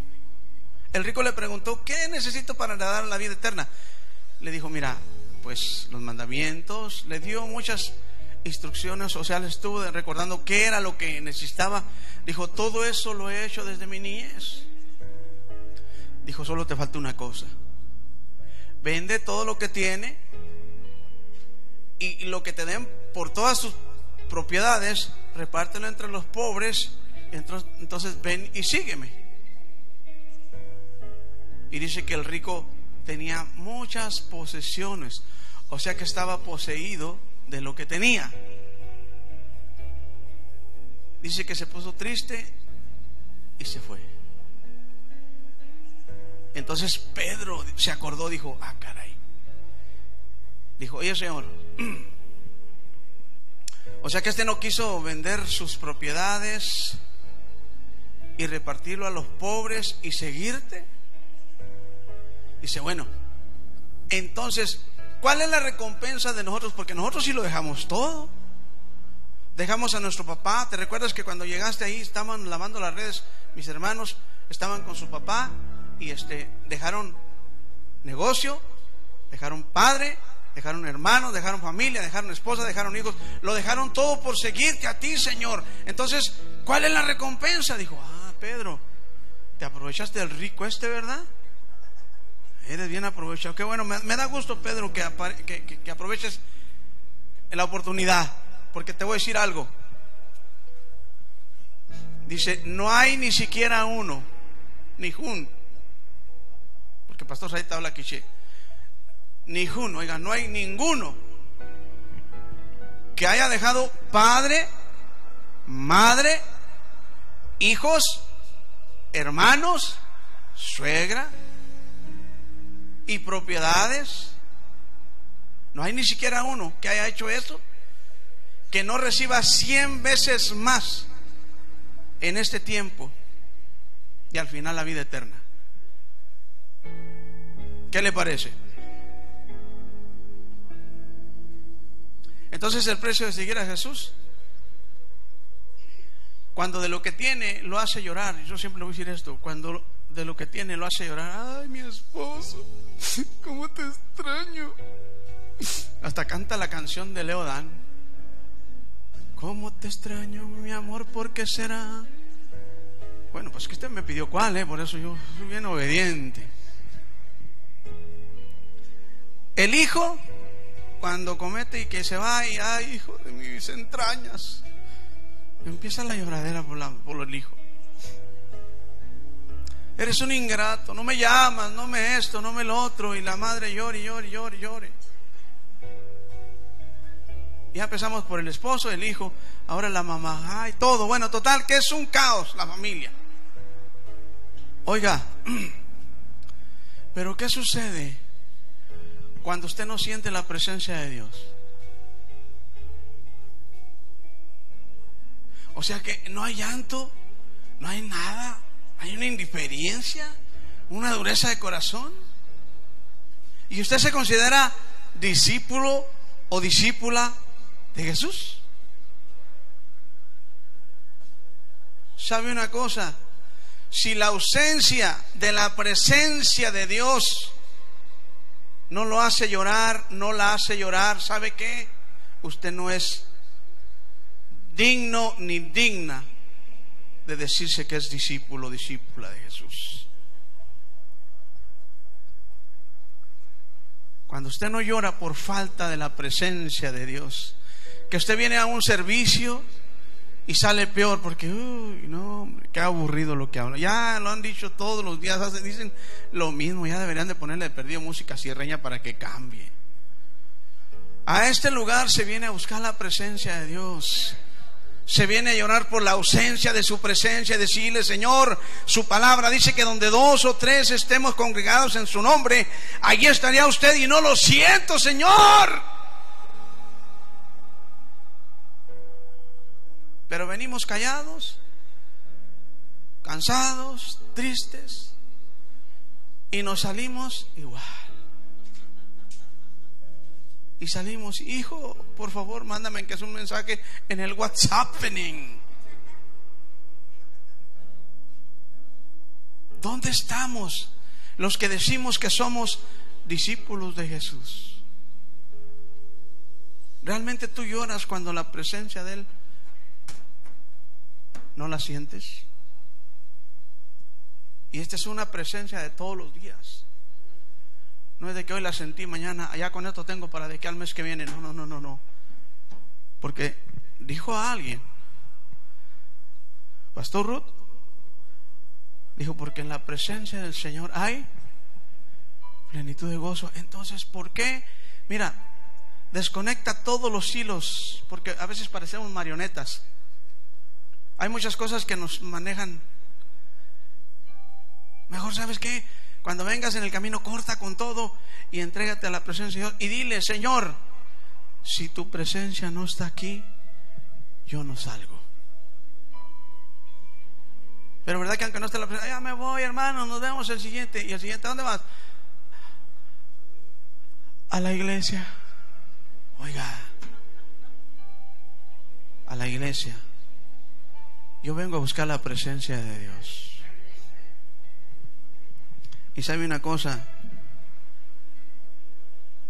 El rico le preguntó, ¿qué necesito para heredar la vida eterna? Le dijo, mira, pues los mandamientos, le dio muchas instrucciones sociales, estuvo recordando qué era lo que necesitaba. Dijo, todo eso lo he hecho desde mi niñez. Dijo, solo te falta una cosa. Vende todo lo que tiene y, lo que te den por todas sus propiedades, repártelo entre los pobres. Entonces ven y sígueme. Y dice que el rico tenía muchas posesiones, o sea que estaba poseído de lo que tenía. Dice que se puso triste y se fue. Entonces Pedro se acordó, dijo, ah, caray. Dijo, oye Señor, o sea que este no quiso vender sus propiedades y repartirlo a los pobres y seguirte. Dice, bueno, entonces, ¿cuál es la recompensa de nosotros? Porque nosotros sí lo dejamos todo. Dejamos a nuestro papá. ¿Te recuerdas que cuando llegaste ahí estaban lavando las redes? Mis hermanos estaban con su papá y este dejaron negocio, dejaron padre, dejaron hermanos, dejaron familia, dejaron esposa, dejaron hijos, lo dejaron todo por seguirte a ti, Señor. Entonces, ¿cuál es la recompensa? Dijo, ah, Pedro, te aprovechaste del rico este, ¿verdad? Eres bien aprovechado. Qué bueno, me, da gusto, Pedro, que, que- aproveches la oportunidad, porque te voy a decir algo. Dice, no hay ni siquiera uno, ni un, porque Pastor Said habla quiché, ni uno, oiga, no hay ninguno que haya dejado padre, madre, hijos, hermanos, suegra y propiedades. No hay ni siquiera uno que haya hecho eso, que no reciba cien veces más en este tiempo y al final la vida eterna. ¿Qué le parece? Entonces el precio de seguir a Jesús, cuando de lo que tiene lo hace llorar, yo siempre le voy a decir esto, cuando de lo que tiene lo hace llorar, ay mi esposo, ¿cómo te extraño? Hasta canta la canción de Leo Dan. ¿Cómo te extraño, mi amor? ¿Por qué será? Bueno, pues que usted me pidió cuál, ¿eh? Por eso yo soy bien obediente. El hijo, cuando comete y que se va, y ay, hijo de mis entrañas, empieza la lloradera por, la, por el hijo. Eres un ingrato, no me llamas, no me esto, no me lo otro, y la madre llore, llore, llore, llore. Ya empezamos por el esposo, el hijo, ahora la mamá, ay, todo. Bueno, total, que es un caos la familia. Oiga, pero ¿qué sucede cuando usted no siente la presencia de Dios? O sea que no hay llanto, no hay nada, hay una indiferencia, una dureza de corazón. Y usted se considera discípulo o discípula de Jesús. ¿Sabe una cosa? Si la ausencia de la presencia de Dios no lo hace llorar, no la hace llorar, ¿sabe qué? Usted no es digno ni digna de decirse que es discípulo o discípula de Jesús. Cuando usted no llora por falta de la presencia de Dios, que usted viene a un servicio y sale peor porque, uy, no, qué aburrido lo que habla. Ya lo han dicho todos los días, dicen lo mismo, ya deberían de ponerle de perdido música sierreña para que cambie. A este lugar se viene a buscar la presencia de Dios. Se viene a llorar por la ausencia de su presencia, decirle, Señor, su palabra dice que donde dos o tres estemos congregados en su nombre, allí estaría usted y no lo siento, Señor. Pero venimos callados, cansados, tristes, y nos salimos igual. Y salimos, hijo, por favor, mándame que es un mensaje en el WhatsApp. ¿Dónde estamos los que decimos que somos discípulos de Jesús? ¿Realmente tú lloras cuando la presencia de Él no la sientes? Y esta es una presencia de todos los días. No es de que hoy la sentí, mañana, allá con esto tengo para de que al mes que viene. No, no, no, no, no. Porque dijo a alguien, Pastor Ruth, dijo, porque en la presencia del Señor hay plenitud de gozo. Entonces, ¿por qué? Mira, desconecta todos los hilos, porque a veces parecemos marionetas. Hay muchas cosas que nos manejan. Mejor, ¿sabes qué? Cuando vengas en el camino, corta con todo y entrégate a la presencia de Dios y dile, Señor, si tu presencia no está aquí, yo no salgo. Pero verdad que aunque no esté la presencia, ya me voy, hermano, nos vemos el siguiente. ¿Y el siguiente dónde vas? A la iglesia. Oiga, a la iglesia. Yo vengo a buscar la presencia de Dios. Y sabe una cosa,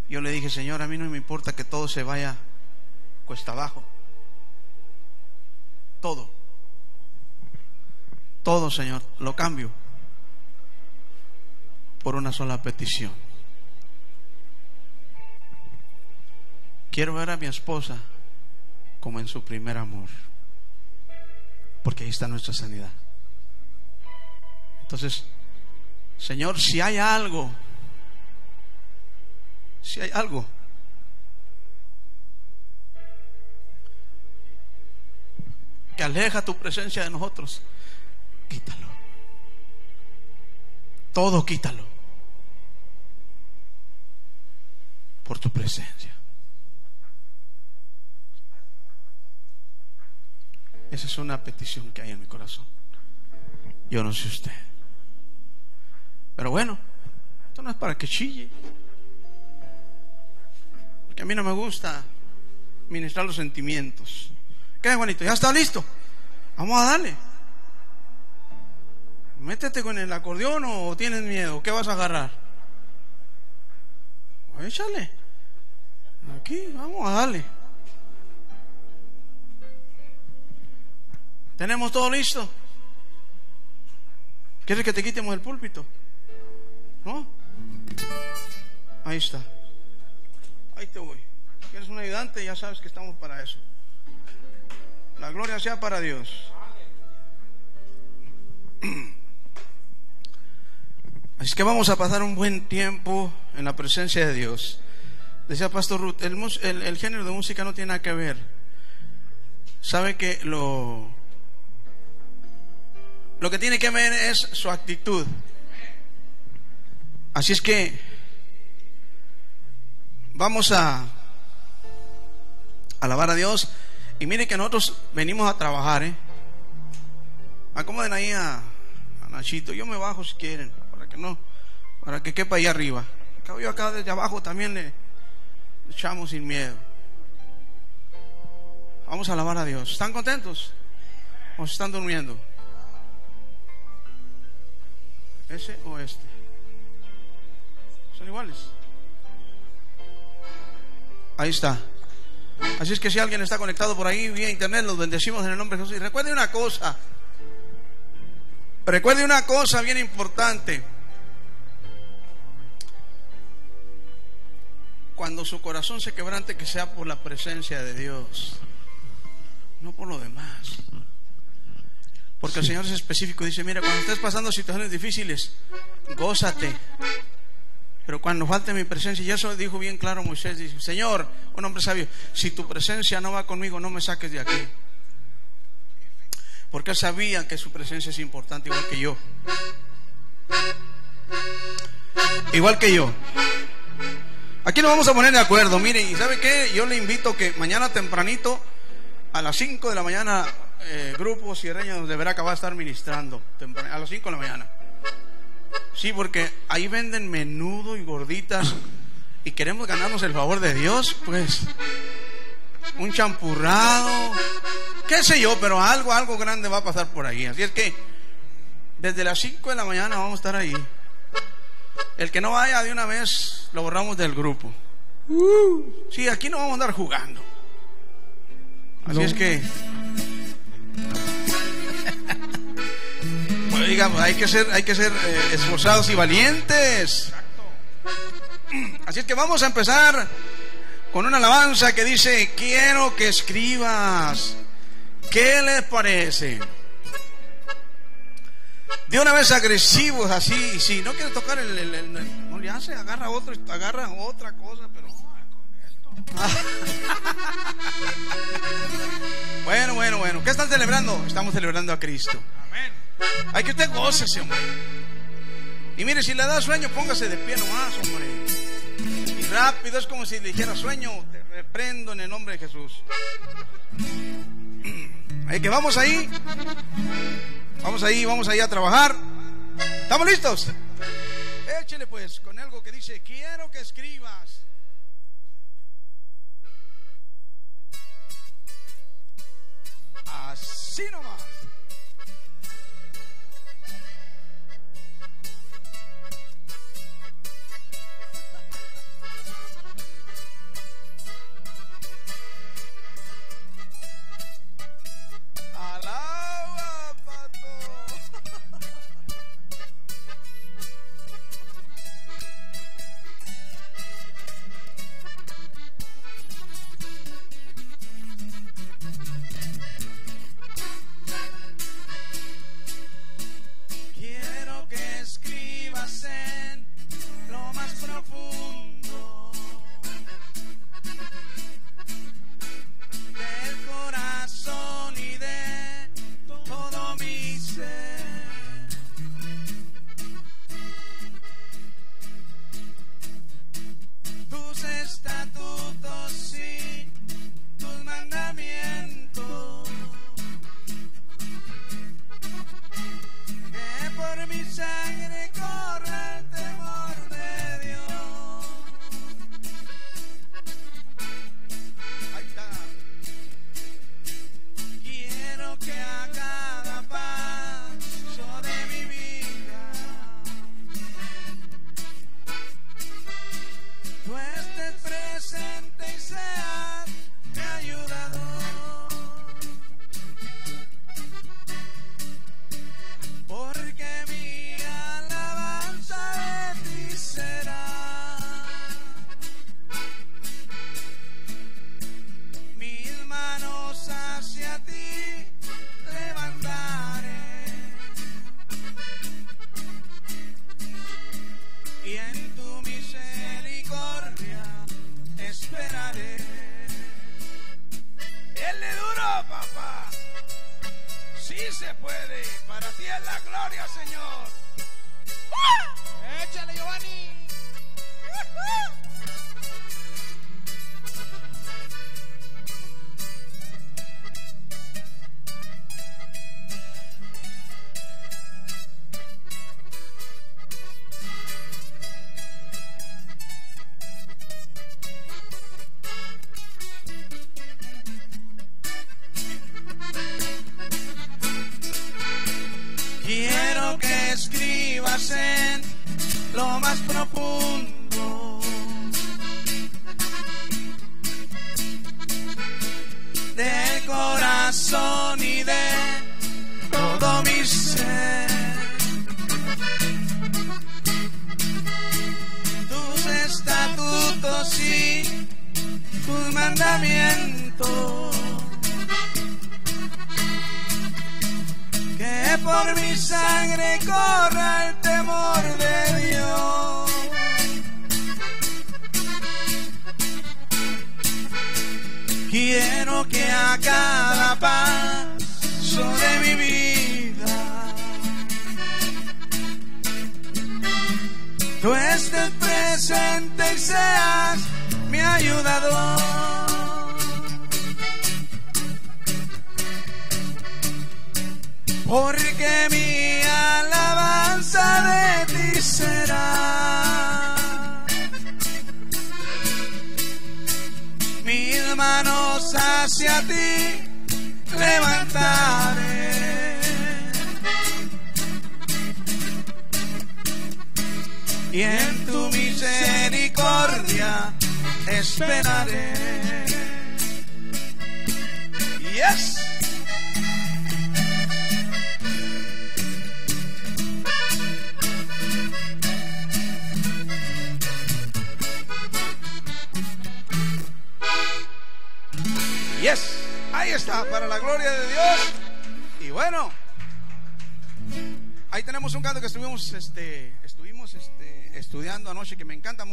yo le dije, Señor, a mí no me importa que todo se vaya cuesta abajo. Todo. Todo, Señor, lo cambio por una sola petición. Quiero ver a mi esposa como en su primer amor, porque ahí está nuestra sanidad. Entonces, Señor, si hay algo, si hay algo que aleja tu presencia de nosotros, quítalo. Todo quítalo. Por tu presencia. Esa es una petición que hay en mi corazón. Yo no sé usted. Pero bueno, esto no es para que chille. Porque a mí no me gusta ministrar los sentimientos. ¿Qué, Juanito? ¿Ya está listo? Vamos a darle. Métete con el acordeón o tienes miedo. ¿Qué vas a agarrar? Échale. Aquí, vamos a darle. ¿Tenemos todo listo? ¿Quieres que te quitemos el púlpito? ¿No? Ahí está. Ahí te voy. ¿Quieres un ayudante? Ya sabes que estamos para eso. La gloria sea para Dios. Así que vamos a pasar un buen tiempo en la presencia de Dios. Decía Pastor Ruth, el, el, género de música no tiene nada que ver. Sabe que lo, lo que tiene que ver es su actitud. Así es que vamos a alabar a Dios. Y mire que nosotros venimos a trabajar, ¿eh? Acomoden ahí a, Nachito. Yo me bajo si quieren, para que no, para que quepa ahí arriba. Yo acá desde abajo también le echamos sin miedo. Vamos a alabar a Dios. ¿Están contentos? ¿O están durmiendo? ¿Ese o este? Son iguales. Ahí está. Así es que si alguien está conectado por ahí vía internet, los bendecimos en el nombre de Jesús. Y recuerde una cosa. Recuerde una cosa bien importante. Cuando su corazón se quebrante, que sea por la presencia de Dios, no por lo demás. Porque el Señor es específico. Dice, mira, cuando estés pasando situaciones difíciles, gózate. Pero cuando falte mi presencia, y eso dijo bien claro Moisés, dice, Señor, un hombre sabio, si tu presencia no va conmigo, no me saques de aquí. Porque él sabía que su presencia es importante, igual que yo. Igual que yo. Aquí nos vamos a poner de acuerdo. Mire, ¿y sabe qué? Yo le invito que mañana tempranito, a las 5 de la mañana, eh, Grupo Sierreño deberá acabar de estar ministrando. A las 5 de la mañana. Sí, porque ahí venden menudo y gorditas y queremos ganarnos el favor de Dios, pues un champurrado, qué sé yo, pero algo, algo grande va a pasar por ahí. Así es que desde las 5 de la mañana vamos a estar ahí. El que no vaya de una vez lo borramos del grupo. Sí, aquí no vamos a andar jugando. Así es que. Digamos, hay que ser, hay que ser eh, esforzados y valientes. Así es que vamos a empezar con una alabanza que dice, quiero que escribas. ¿Qué les parece? De una vez agresivos así, si no quiere tocar el- el- no le hace, agarra otro, agarra otra cosa, pero bueno, bueno, bueno, ¿qué están celebrando? Estamos celebrando a Cristo. Hay que usted gócese, hombre. Y mire, si le da sueño, póngase de pie nomás, hombre. Y rápido, es como si le dijera sueño, te reprendo en el nombre de Jesús. Ahí que vamos ahí. Vamos ahí, vamos ahí a trabajar. ¿Estamos listos? Échele pues con algo que dice, quiero que escribas. Así nomás.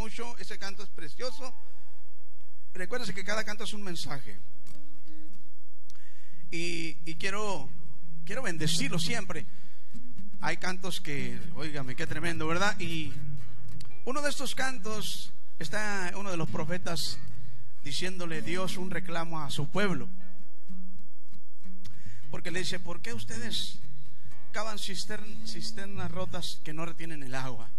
Mucho. Ese canto es precioso. Recuérdense que cada canto es un mensaje. Y, quiero bendecirlo siempre. Hay cantos que, oígame, qué tremendo, ¿verdad? Y uno de estos cantos está uno de los profetas diciéndole Dios un reclamo a su pueblo. Porque le dice, ¿por qué ustedes cavan cisternas rotas que no retienen el agua?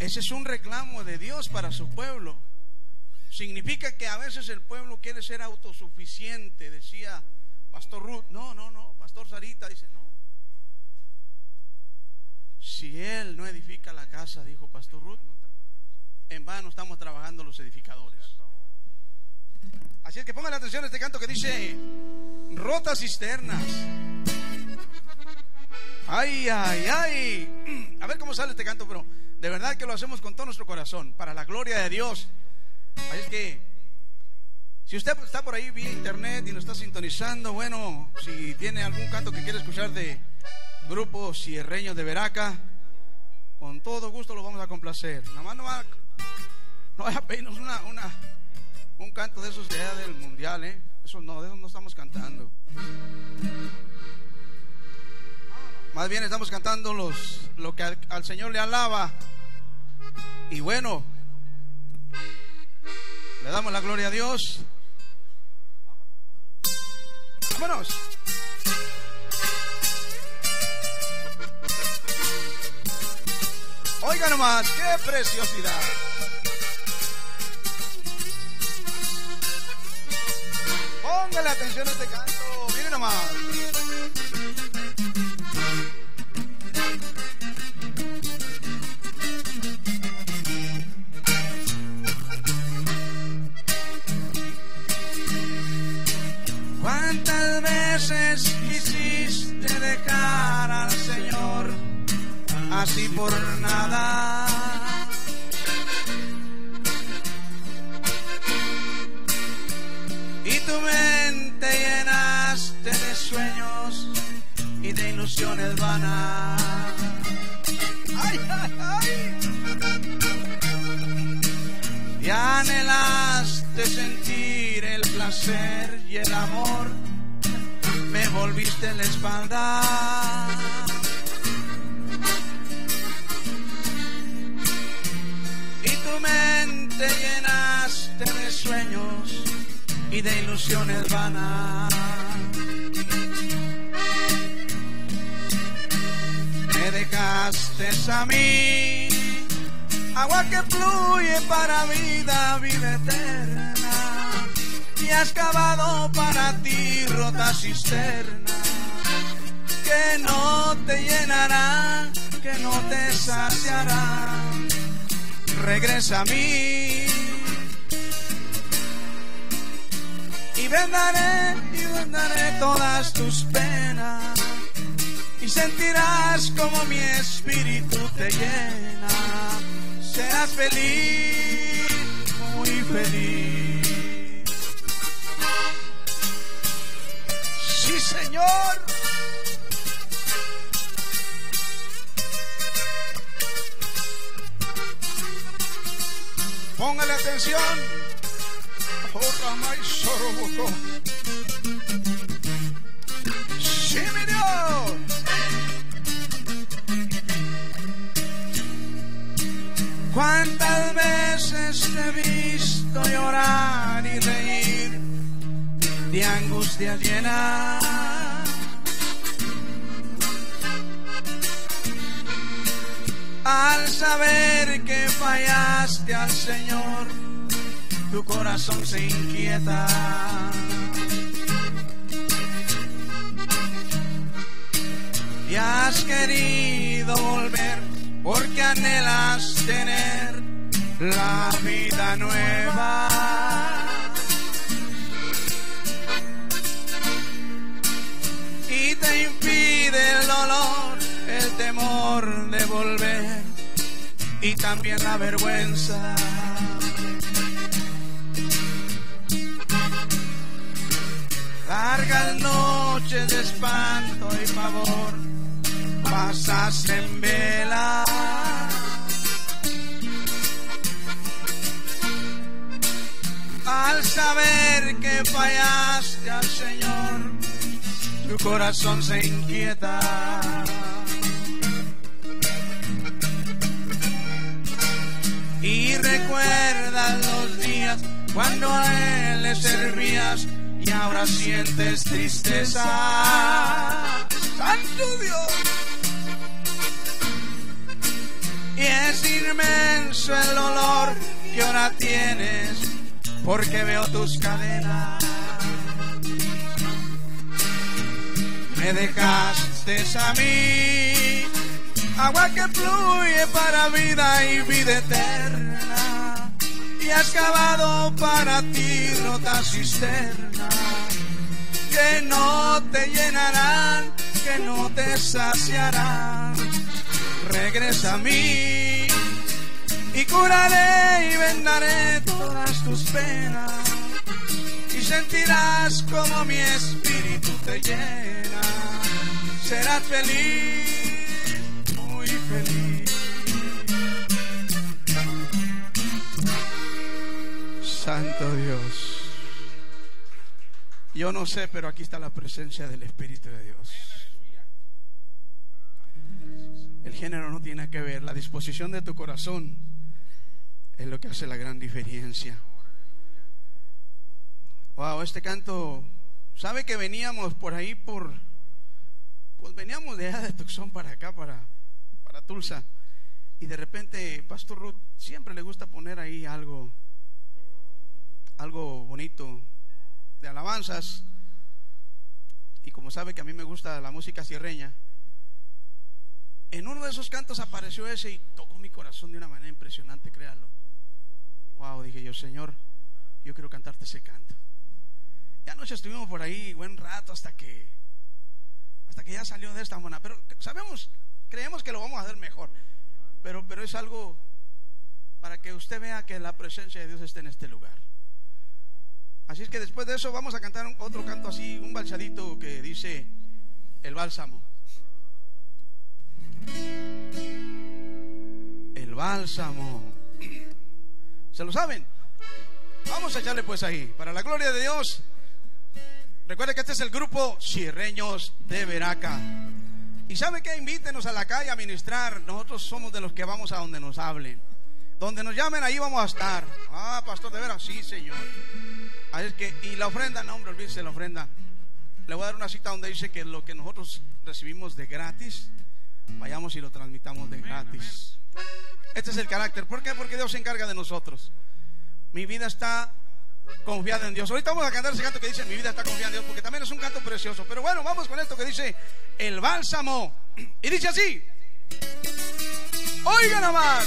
Ese es un reclamo de Dios para su pueblo. Significa que a veces el pueblo quiere ser autosuficiente, decía Pastor Ruth. No, no, no, Pastor Sarita dice, no. Si él no edifica la casa, dijo Pastor Ruth, en vano estamos trabajando los edificadores. Así es que pongan atención a este canto que dice, rotas cisternas. Ay, ay, ay. A ver cómo sale este canto, pero de verdad que lo hacemos con todo nuestro corazón, para la gloria de Dios. Así es que, si usted está por ahí vía internet y nos está sintonizando, bueno, si tiene algún canto que quiere escuchar de Grupo Cierreños de Veraca, con todo gusto lo vamos a complacer. Nada más no va, no va a pedirnos una, una, un canto de esos de allá del mundial, ¿eh? Eso no, de eso no estamos cantando. Más bien estamos cantando los, lo que al, Señor le alaba. Y bueno, le damos la gloria a Dios. Vámonos. Oiga nomás, qué preciosidad. Póngale atención a este canto. Miren nomás. Veces quisiste dejar al Señor así por nada? Y tu mente llenaste de sueños y de ilusiones vanas. Y anhelaste sentir el placer y el amor, me volviste la espalda. Y tu mente llenaste de sueños y de ilusiones vanas. Me dejaste a mí agua que fluye para vida, vida eterna. Y has cavado para ti rota cisterna, que no te llenará, que no te saciará. Regresa a mí. Y vendaré, y vendaré todas tus penas. Y sentirás como mi espíritu te llena serás feliz, muy feliz. Sí, Señor. Póngale atención. Oh. Sí, mi Dios. Cuántas veces te he visto llorar y reír de angustia llena. Al saber que fallaste al Señor tu corazón se inquieta. Y has querido volver porque anhelas tener la vida nueva. Impide el dolor, el temor de volver y también la vergüenza. Largas noches de espanto y pavor pasas en vela. Al saber que fallaste al Señor, tu corazón se inquieta. Y recuerdas los días cuando a Él le servías y ahora sientes tristeza. ¡Santo Dios! Y es inmenso el dolor que ahora tienes porque veo tus cadenas. Me dejaste a mí, agua que fluye para vida y vida eterna. Y has cavado para ti rotas cisternas que no te llenarán, que no te saciarán. Regresa a mí y curaré y vendaré todas tus penas sentirás como mi espíritu te llena. Serás feliz, muy feliz. Santo Dios. Yo no sé, pero aquí está la presencia del Espíritu de Dios. El género no tiene que ver, la disposición de tu corazón es lo que hace la gran diferencia. Wow, este canto, sabe que veníamos por ahí por, pues veníamos de allá de Tucson para acá, para, para Tulsa, y de repente Pastor Ruth siempre le gusta poner ahí algo, algo bonito de alabanzas, y como sabe que a mí me gusta la música sierreña, en uno de esos cantos apareció ese y tocó mi corazón de una manera impresionante, créalo. Wow, dije yo, Señor, yo quiero cantarte ese canto. Ya anoche estuvimos por ahí buen rato hasta que hasta que ya salió de esta manera, pero sabemos, creemos que lo vamos a hacer mejor. Pero pero es algo para que usted vea que la presencia de Dios está en este lugar. Así es que después de eso vamos a cantar otro canto así, un balsadito que dice el bálsamo. El bálsamo. ¿Se lo saben? Vamos a echarle pues ahí. Para la gloria de Dios. Recuerde que este es el grupo Cierreños de Veraca. Y sabe que invítenos a la calle a ministrar. Nosotros somos de los que vamos a donde nos hablen. Donde nos llamen, ahí vamos a estar. Ah, pastor, de veras, sí, señor. Así es que, y la ofrenda, no, hombre, olvídese la ofrenda. Le voy a dar una cita donde dice que lo que nosotros recibimos de gratis, vayamos y lo transmitamos de gratis. Este es el carácter. ¿Por qué? Porque Dios se encarga de nosotros. Mi vida está confiada en Dios. Ahorita vamos a cantar ese canto que dice mi vida está confiada en Dios, porque también es un canto precioso. Pero bueno, vamos con esto que dice el bálsamo. Y dice así. Oiga nomás.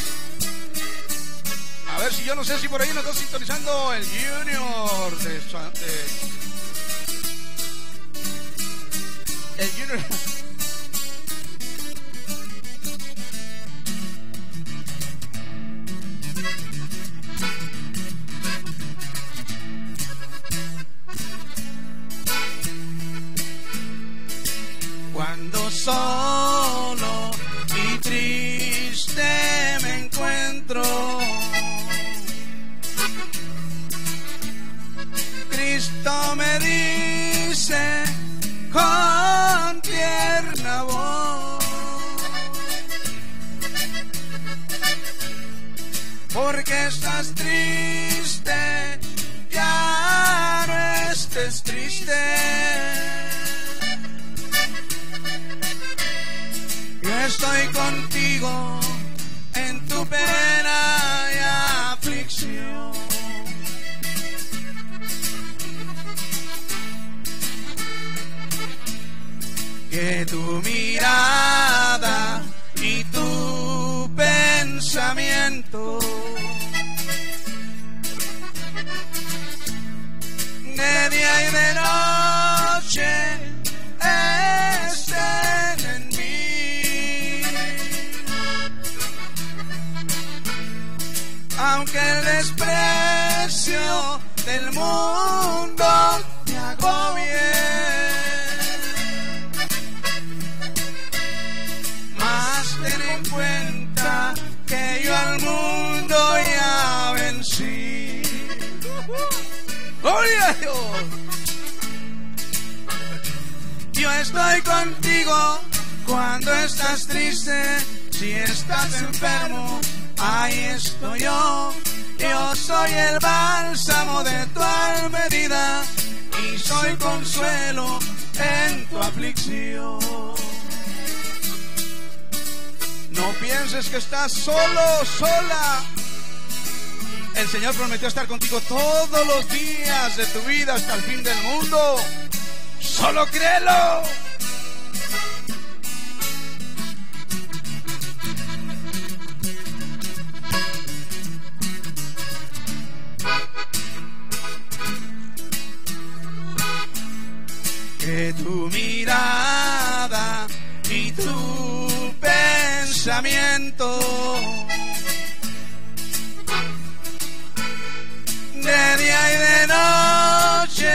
A ver si yo no sé si por ahí nos está sintonizando el Junior de, de el Junior. Solo y triste me encuentro, Cristo me dice con tierna voz, porque estás triste, ya no estés triste. estoy contigo en tu pena y aflicción. Que tu mirada y tu pensamiento de día y de noche desprecio del mundo te agobie. Más ten en cuenta que yo al mundo ya vencí. ¡Gloria Dios! Yo estoy contigo cuando estás triste, si estás enfermo, ahí estoy yo. Yo soy el bálsamo de tu alma y soy consuelo en tu aflicción. No pienses que estás solo, sola. El Señor prometió estar contigo todos los días de tu vida hasta el fin del mundo. Solo créelo. Que tu mirada y tu pensamiento de día y de noche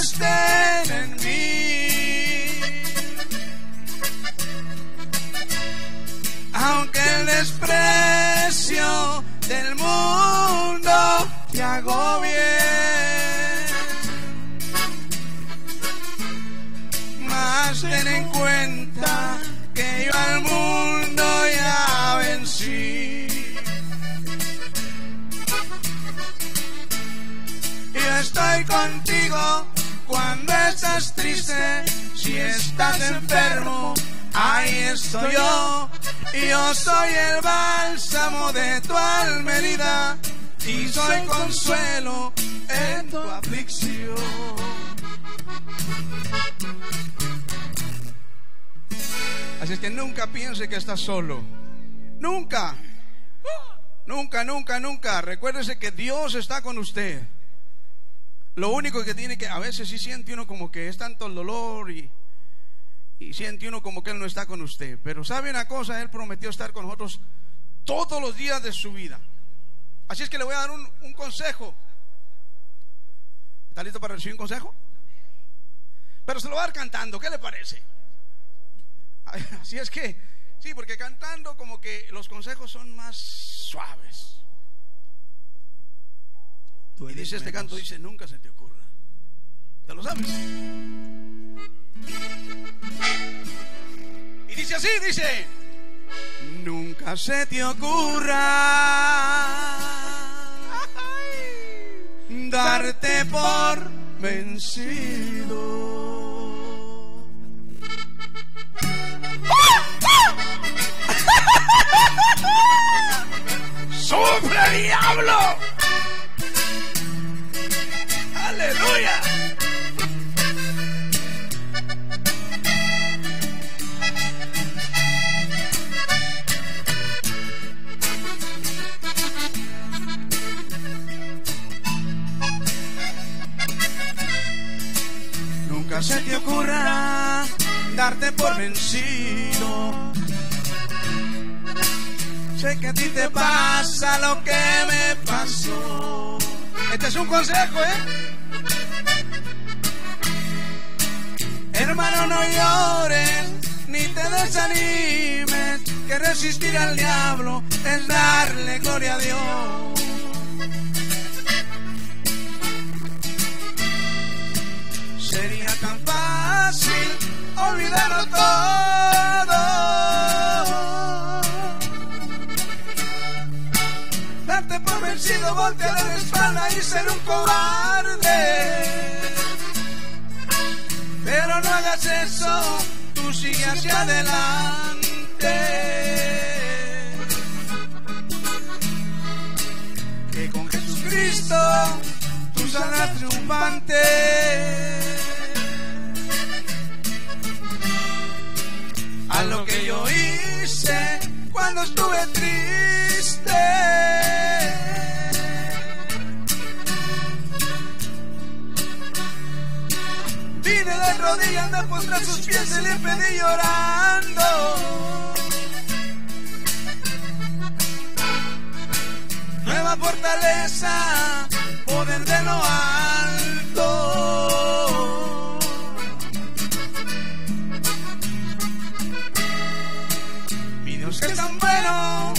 estén en mí. Aunque el desprecio del mundo te agobie, más ten en cuenta que yo al mundo ya vencí. Yo estoy contigo cuando estás triste, si estás enfermo, ahí estoy yo. Yo soy el bálsamo de tu alma y soy consuelo en tu aflicción. Es que nunca piense que estás solo. Nunca. Nunca, nunca, nunca. Recuérdese que Dios está con usted. Lo único que tiene que, a veces sí siente uno como que es tanto el dolor y, y siente uno como que Él no está con usted. Pero sabe una cosa, Él prometió estar con nosotros todos los días de su vida. Así es que le voy a dar un, un consejo. ¿Está listo para recibir un consejo? Pero se lo va a dar cantando, ¿qué le parece? Así es que, sí, porque cantando como que los consejos son más suaves. Y dice este canto, dice, nunca se te ocurra. ¿Te lo sabes? Y dice así, dice, nunca se te ocurra darte por vencido. ¡Sufre diablo! ¡Aleluya! Nunca se te ocurra darte por vencido. Sé que a ti te pasa lo que me pasó. Este es un consejo, ¿eh? Hermano, no llores, ni te desanimes, que resistir al diablo es darle gloria a Dios. Sería tan fácil olvidarlo todo. Por vencido, voltear la espalda y ser un cobarde. Pero no hagas eso, tú sigue hacia adelante. Que con Jesucristo tú saldrás triunfante. A lo que yo hice cuando estuve triste. Rodillas, me postré a sus pies y le pedí llorando. nueva fortaleza, poder de lo alto. Mi Dios es tan bueno,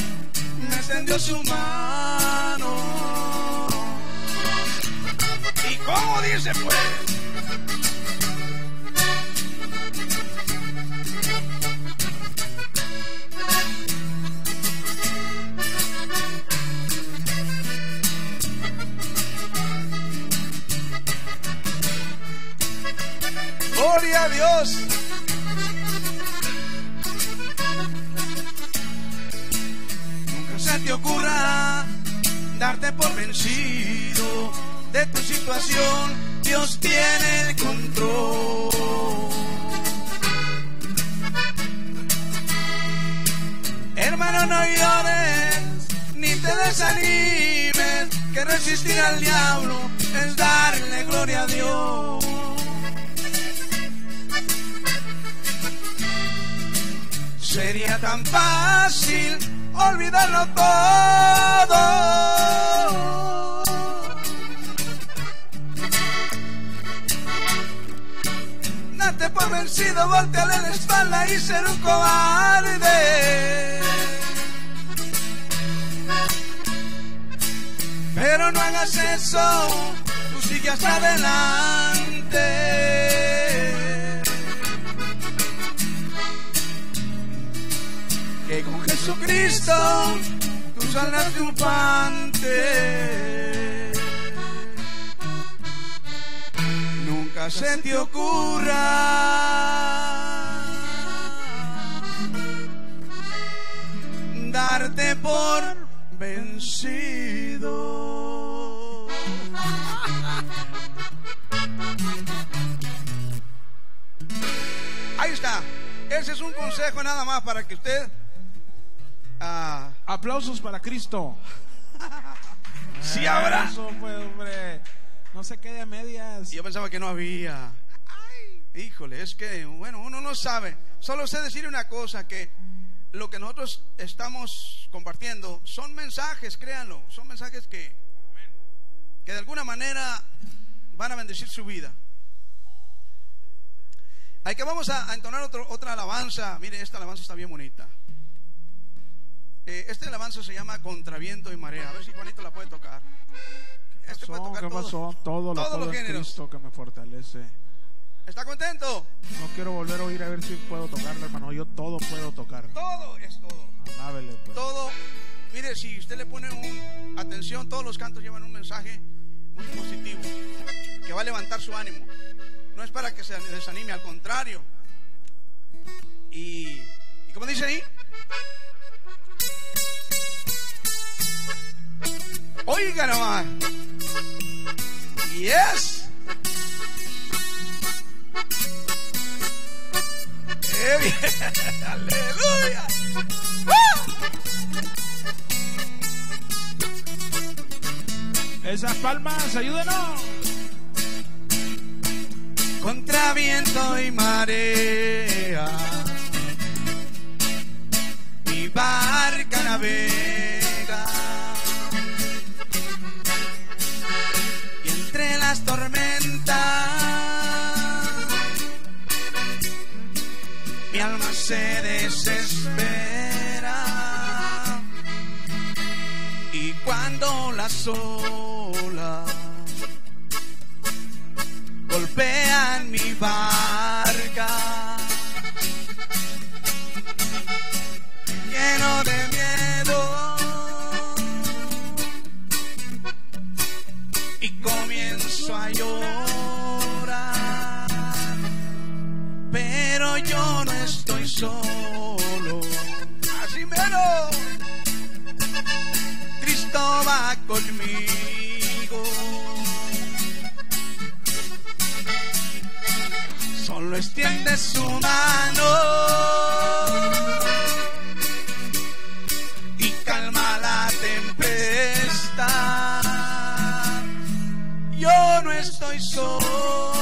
me extendió su mano. ¿Y cómo dice pues? Gloria a Dios. Nunca se te ocurra darte por vencido de tu situación. Dios tiene el control. Hermano, no llores ni te desanimes, que resistir al diablo es darle gloria a Dios. Sería tan fácil olvidarlo todo. Date por vencido, volteale la espalda y ser un cobarde. Pero no hagas eso, tú sigue hasta adelante. Jesucristo tú saldrás triunfante. Nunca se te ocurra darte por vencido. Ahí está. Ese es un consejo nada más para que usted Ah, Aplausos para Cristo. sí habrá. Eso, pues, hombre. No se quede a medias. Yo pensaba que no había. Ay, híjole, es que, bueno, uno no sabe. Solo sé decir una cosa, que lo que nosotros estamos compartiendo son mensajes, créanlo, son mensajes que, que de alguna manera van a bendecir su vida. Hay que vamos a, a entonar otro- otra alabanza. Mire, esta alabanza está bien bonita. Eh, este alabanza se llama Contraviento y Marea. A ver si Juanito la puede tocar. Este puede tocar ¿Qué todo- pasó? Todo lo todos puedo los en géneros. Cristo que me fortalece. ¿Está contento? No quiero volver a oír a ver si puedo tocarlo, hermano. Yo todo puedo tocar. Todo es todo. Alábele, pues. Todo. Mire, si usted le pone un, atención, todos los cantos llevan un mensaje muy positivo que va a levantar su ánimo. No es para que se desanime, al contrario. Y, y como dice ahí, oiga nomás. Yes. ¡Qué bien! ¡Aleluya! Esas palmas, ayúdenos. contra viento y marea. Mi barca navega las tormentas mi alma se desespera y cuando las olas golpean mi barca. Pero yo no estoy solo. Así menos. Cristo va conmigo. solo extiende su mano estoy solo,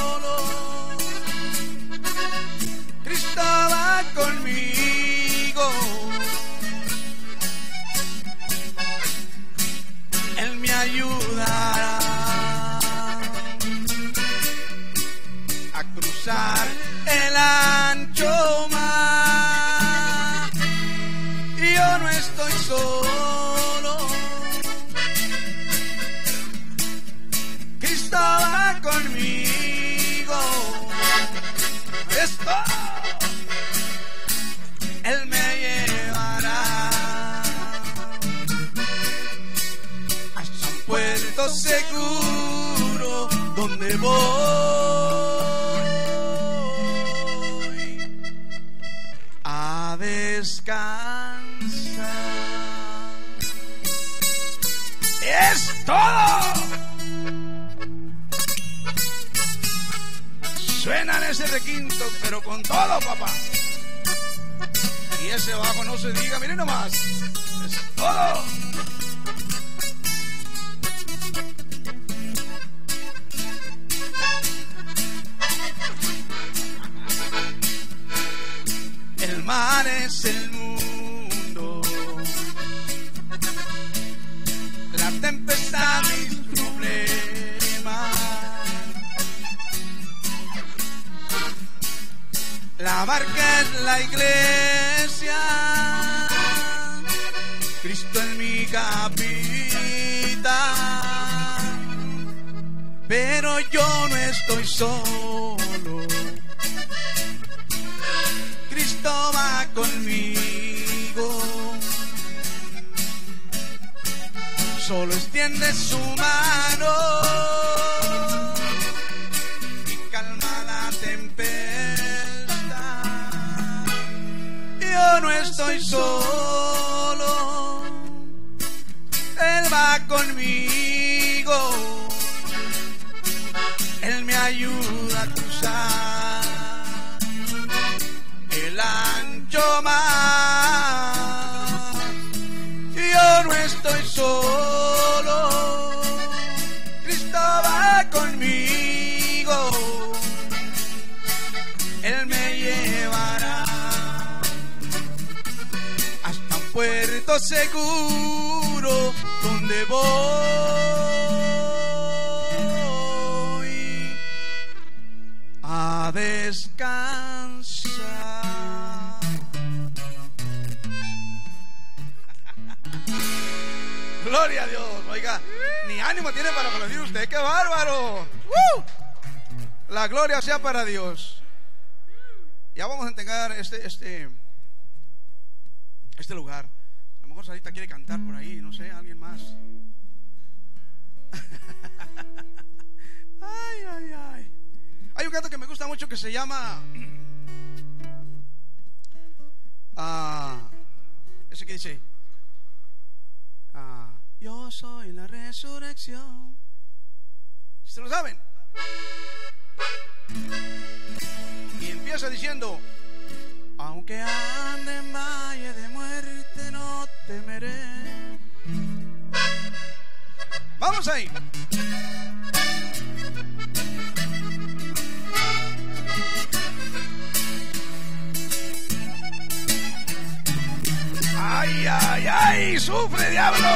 se diga, miren nomás. El mar es el mundo. La tempestad, mis problemas. La barca es la iglesia. Yo no estoy solo. Cristo va conmigo. Solo extiende su mano y calma la tempestad. Yo no estoy solo, seguro donde voy a descansar. Gloria a Dios, oiga, ni ánimo tiene para aplaudir usted, qué bárbaro. La gloria sea para Dios. Ya vamos a entregar este, este, este lugar. A lo mejor Sarita quiere cantar por ahí, no sé, alguien más. Ay, ay, ay. Hay un canto que me gusta mucho que se llama. ah, ese que dice. ah, yo soy la resurrección. ¿Se lo saben? Y empieza diciendo. Aunque ande en valle de muerte, no temeré. Vamos ahí. Ay, ay, ay, sufre diablo.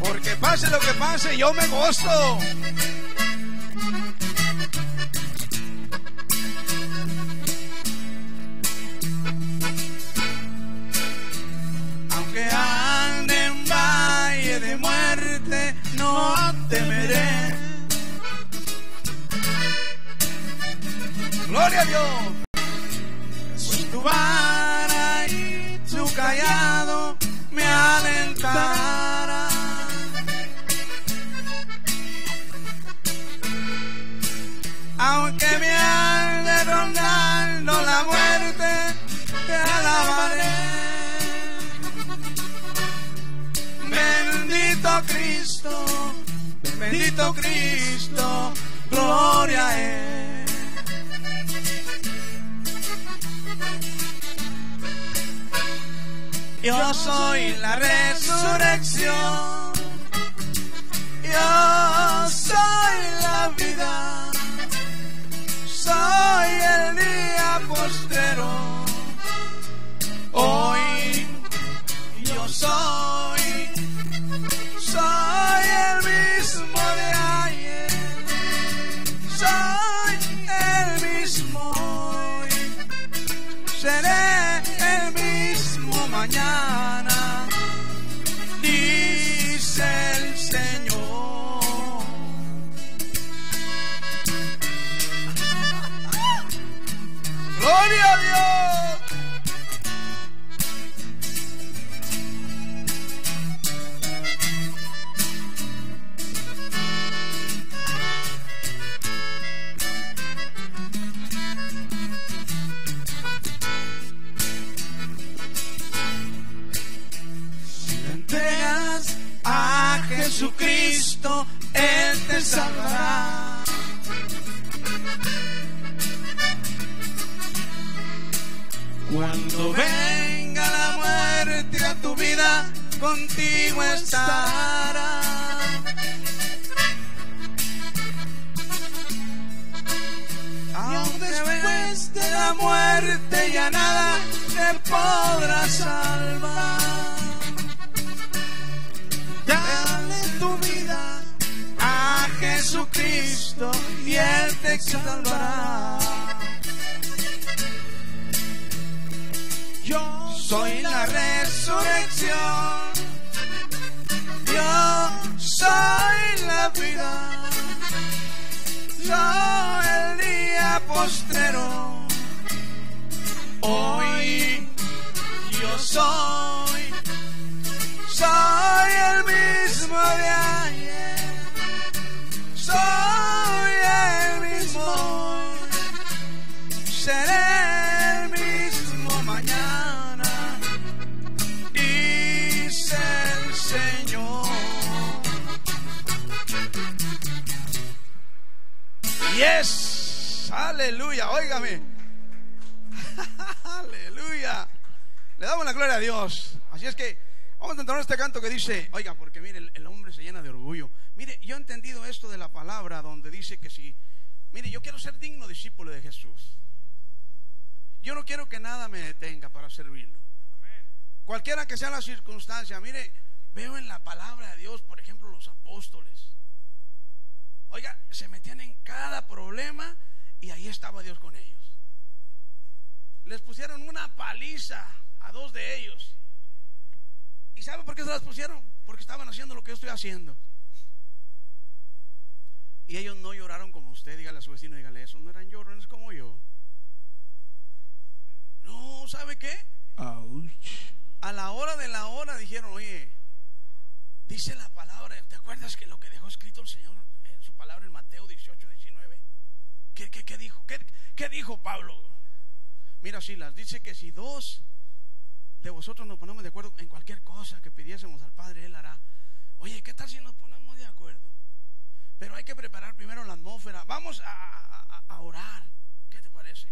Porque pase lo que pase, yo me gozo. Gloria. Yo soy la resurrección. Yo soy la vida. Soy el día postrero. Hoy yo. Soy contigo estará. Aún después de la muerte ya nada te podrá salvar. Dale tu vida a Jesucristo y Él te salvará. Soy la resurrección. Yo soy la vida. Yo el día postrero. Hoy yo soy. Soy el mismo de ayer. Soy el mismo. Seré Yes. Aleluya. Óigame. Aleluya. Le damos la gloria a Dios. Así es que vamos a entrar este canto que dice, oiga, porque mire, el hombre se llena de orgullo. Mire, yo he entendido esto de la palabra donde dice que si, mire, yo quiero ser digno discípulo de Jesús. Yo no quiero que nada me detenga para servirlo. Cualquiera que sea la circunstancia, mire, veo en la palabra de Dios, por ejemplo, los apóstoles. Oiga, se metían en cada problema y ahí estaba Dios con ellos. Les pusieron una paliza a dos de ellos. ¿Y sabe por qué se las pusieron? Porque estaban haciendo lo que yo estoy haciendo. Y ellos no lloraron como usted, dígale a su vecino, dígale, eso no eran llorones como yo. No, ¿sabe qué? A la hora de la hora dijeron, oye, dice la palabra, ¿te acuerdas que lo que dejó escrito el Señor su palabra en Mateo 18, 19? ¿Qué, qué, dijo? ¿Qué, ¿Qué dijo Pablo? Mira, Silas, dice que si dos de vosotros nos ponemos de acuerdo en cualquier cosa que pidiésemos al Padre, Él hará. Oye, ¿qué tal si nos ponemos de acuerdo? Pero hay que preparar primero la atmósfera. Vamos a, a- a orar. ¿Qué te parece?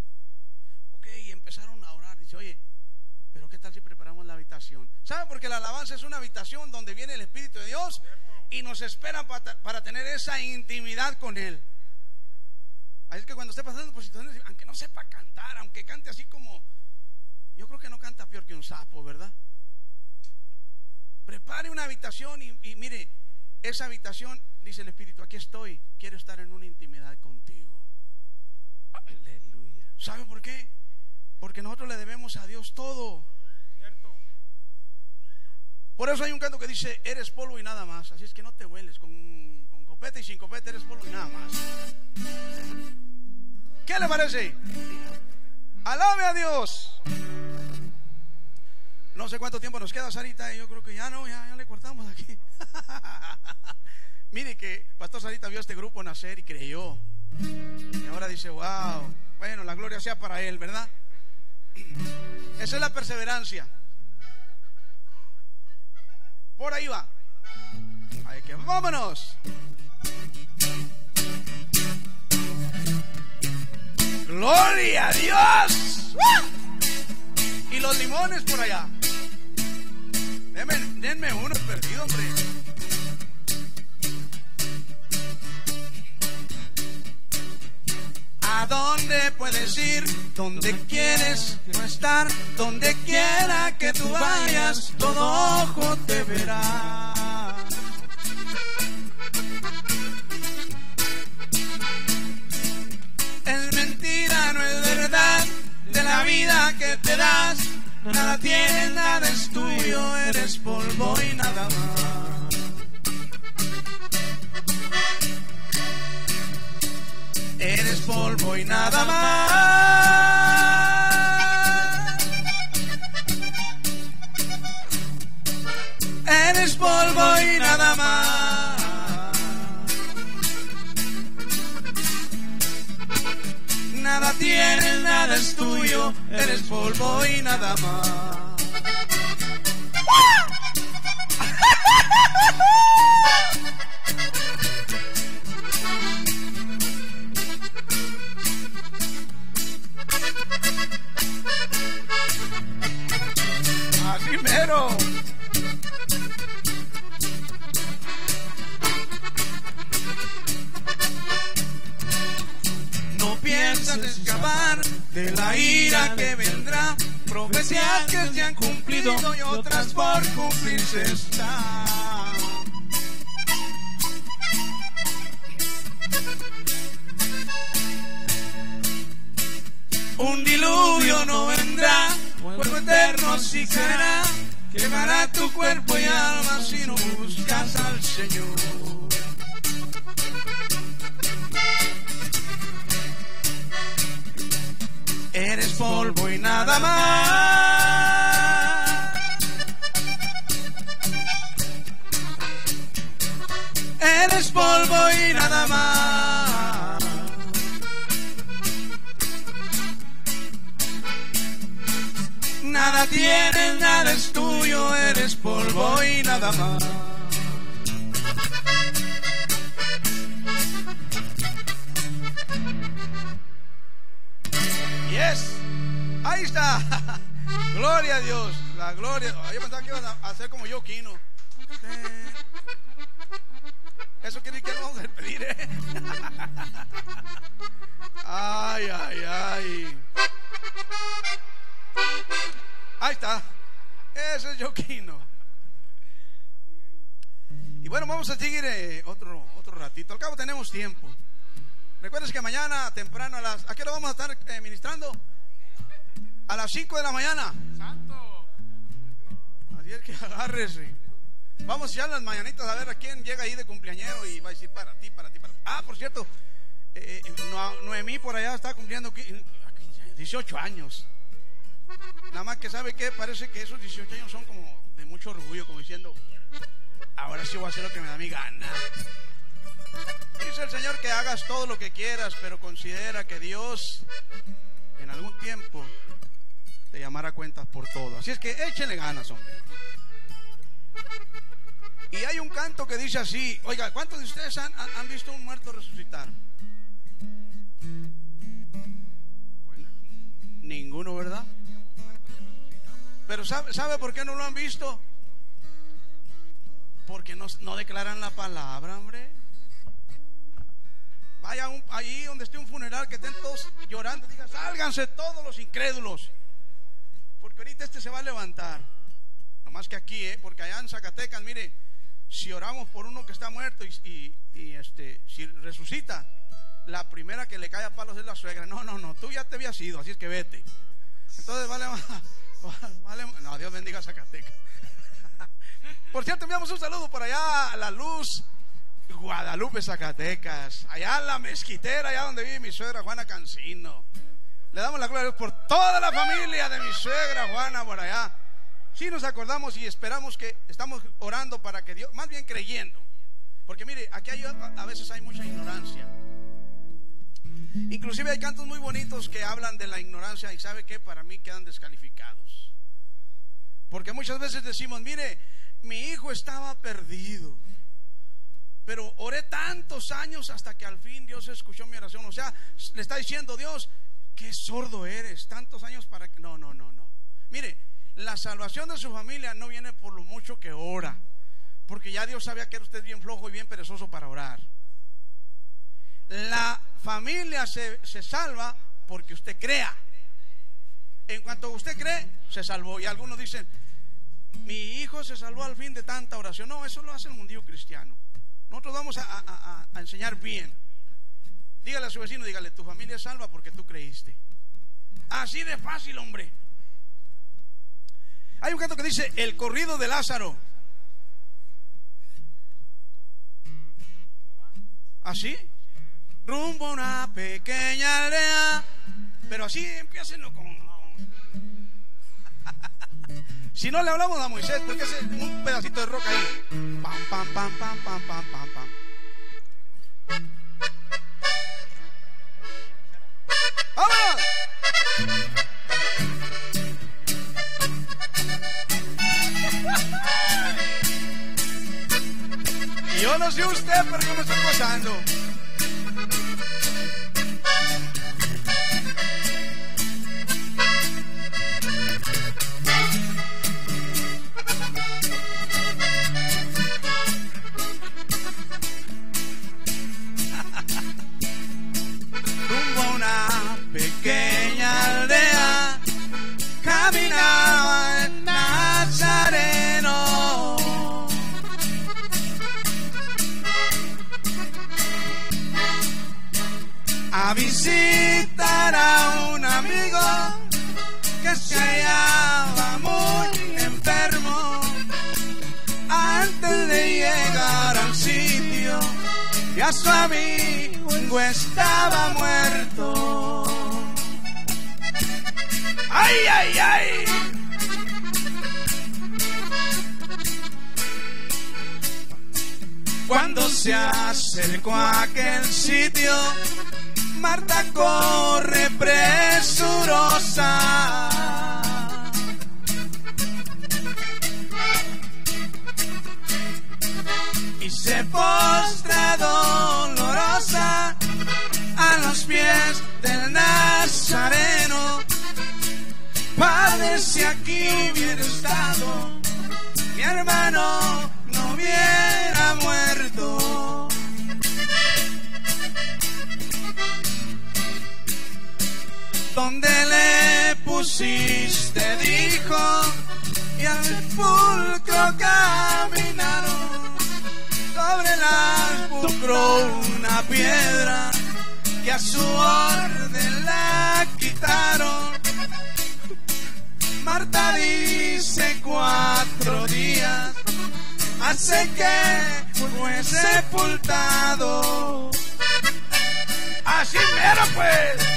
Ok, y empezaron a orar. Dice, oye, pero ¿qué tal si preparamos la habitación? ¿Sabe? Porque la alabanza es una habitación donde viene el Espíritu de Dios y nos espera para, para tener esa intimidad con Él. Así es que cuando esté pasando por situaciones, aunque no sepa cantar, aunque cante así como, yo creo que no canta peor que un sapo, ¿verdad? Prepare una habitación y, y mire, esa habitación, dice el Espíritu, aquí estoy, quiero estar en una intimidad contigo. Aleluya. ¿Sabe por qué? Porque nosotros le debemos a Dios todo. Cierto. Por eso hay un canto que dice, eres polvo y nada más. Así es que no te hueles con, con copete y sin copete, eres polvo y nada más. ¿Qué le parece? Alabe a Dios. No sé cuánto tiempo nos queda, Sarita. Yo creo que ya no, ya, ya le cortamos aquí. Mire que Pastor Sarita vio este grupo nacer y creyó. Y ahora dice, wow, bueno, la gloria sea para él, ¿verdad? Esa es la perseverancia. Por ahí va. Ahí que vámonos. Gloria a Dios. Y los limones por allá. Denme uno perdido, hombre. ¿A dónde puedes ir? ¿Dónde quieres no estar? Donde quiera que tú vayas, todo ojo te verá. Es mentira, no es verdad, de la vida que te das. Nada tienes, nada es tuyo, eres polvo y nada más. Eres polvo y nada más. Eres polvo y nada más. Nada tienes, nada es tuyo. Eres polvo y nada más. primero. No piensas escapar de la ira que vendrá. Profecías que se han cumplido y otras por cumplirse están. Un diluvio no vendrá fuego eterno sí caerá, quemará tu cuerpo y alma si no buscas al Señor. Eres polvo y nada más. Eres polvo y nada más. Yes, ahí está. Gloria a Dios, la gloria. Yo pensaba que iban a hacer como yo, Kino. Eso quiere que no vamos a despedir, ¿eh? Ay, ay, ay. Ahí está. Ese es Joquino. Y bueno, vamos a seguir eh, otro, otro ratito. Al cabo tenemos tiempo. Recuerdes que mañana temprano a las... ¿A qué hora vamos a estar eh, ministrando? A las 5 de la mañana. Santo. Así es que agárrese. Vamos ya a las mañanitas a ver a quién llega ahí de cumpleañero y va a decir para ti, para ti, para ti. Ah, por cierto, eh, No- Noemí por allá está cumpliendo qui- 18 años. Nada más que sabe que parece que esos 18 años son como de mucho orgullo, como diciendo, ahora sí voy a hacer lo que me da mi gana. Dice el Señor que hagas todo lo que quieras, pero considera que Dios en algún tiempo te llamará cuentas por todo. Así es que échenle ganas, hombre. Y hay un canto que dice así, oiga, ¿cuántos de ustedes han, visto un muerto resucitar? Ninguno, ¿verdad? Pero ¿sabe, ¿sabe por qué no lo han visto? Porque no, no declaran la palabra, hombre. Vaya un, ahí donde esté un funeral que estén todos llorando, diga, sálganse todos los incrédulos. Porque ahorita este se va a levantar. No más que aquí, ¿eh? porque allá en Zacatecas, mire, si oramos por uno que está muerto y, y- este, si resucita, la primera que le cae a palos es la suegra. No, no, no, tú ya te habías ido, así es que vete. Entonces, vale, no, Dios bendiga Zacatecas. Por cierto, enviamos un saludo por allá a la luz Guadalupe, Zacatecas, allá a la mezquitera, allá donde vive mi suegra Juana Cancino. Le damos la gloria a Dios por toda la familia de mi suegra Juana por allá. Sí nos acordamos y esperamos que estamos orando para que Dios, más bien creyendo. Porque mire, aquí hay, a veces hay mucha ignorancia. Inclusive hay cantos muy bonitos que hablan de la ignorancia y sabe que para mí quedan descalificados. Porque muchas veces decimos, mire, mi hijo estaba perdido. Pero oré tantos años hasta que al fin Dios escuchó mi oración. O sea, le está diciendo Dios, qué sordo eres, tantos años para que... No, no, no, no. Mire, la salvación de su familia no viene por lo mucho que ora. Porque ya Dios sabía que era usted bien flojo y bien perezoso para orar. La familia se, se salva porque usted crea. En cuanto usted cree, se salvó. Y algunos dicen, mi hijo se salvó al fin de tanta oración. No, eso lo hace el mundillo cristiano. Nosotros vamos a, a- a- enseñar bien. Dígale a su vecino, dígale, tu familia es salva porque tú creíste. Así de fácil, hombre. Hay un canto que dice, el corrido de Lázaro. ¿Así? Rumbo a una pequeña aldea. Pero así empiecen con... Si no le hablamos a Moisés, porque es un pedacito de roca ahí. Pam, pam, pam, pam, pam, pam, pam, pam. ¡Vámonos! Y yo no sé usted, pero yo me estoy gozando. Su amigo estaba muerto. ¡Ay, ay, ay! Cuando se acercó a aquel sitio, Marta corre presurosa. Y se postra dolorosa a los pies del Nazareno. Padre, si aquí hubiera estado, mi hermano no hubiera muerto. ¿Dónde le pusiste? Dijo, y al sepulcro caminaron sobre el sepulcro una piedra y a su orden la quitaron. Marta dice cuatro días hace que fue sepultado. Así mero pues.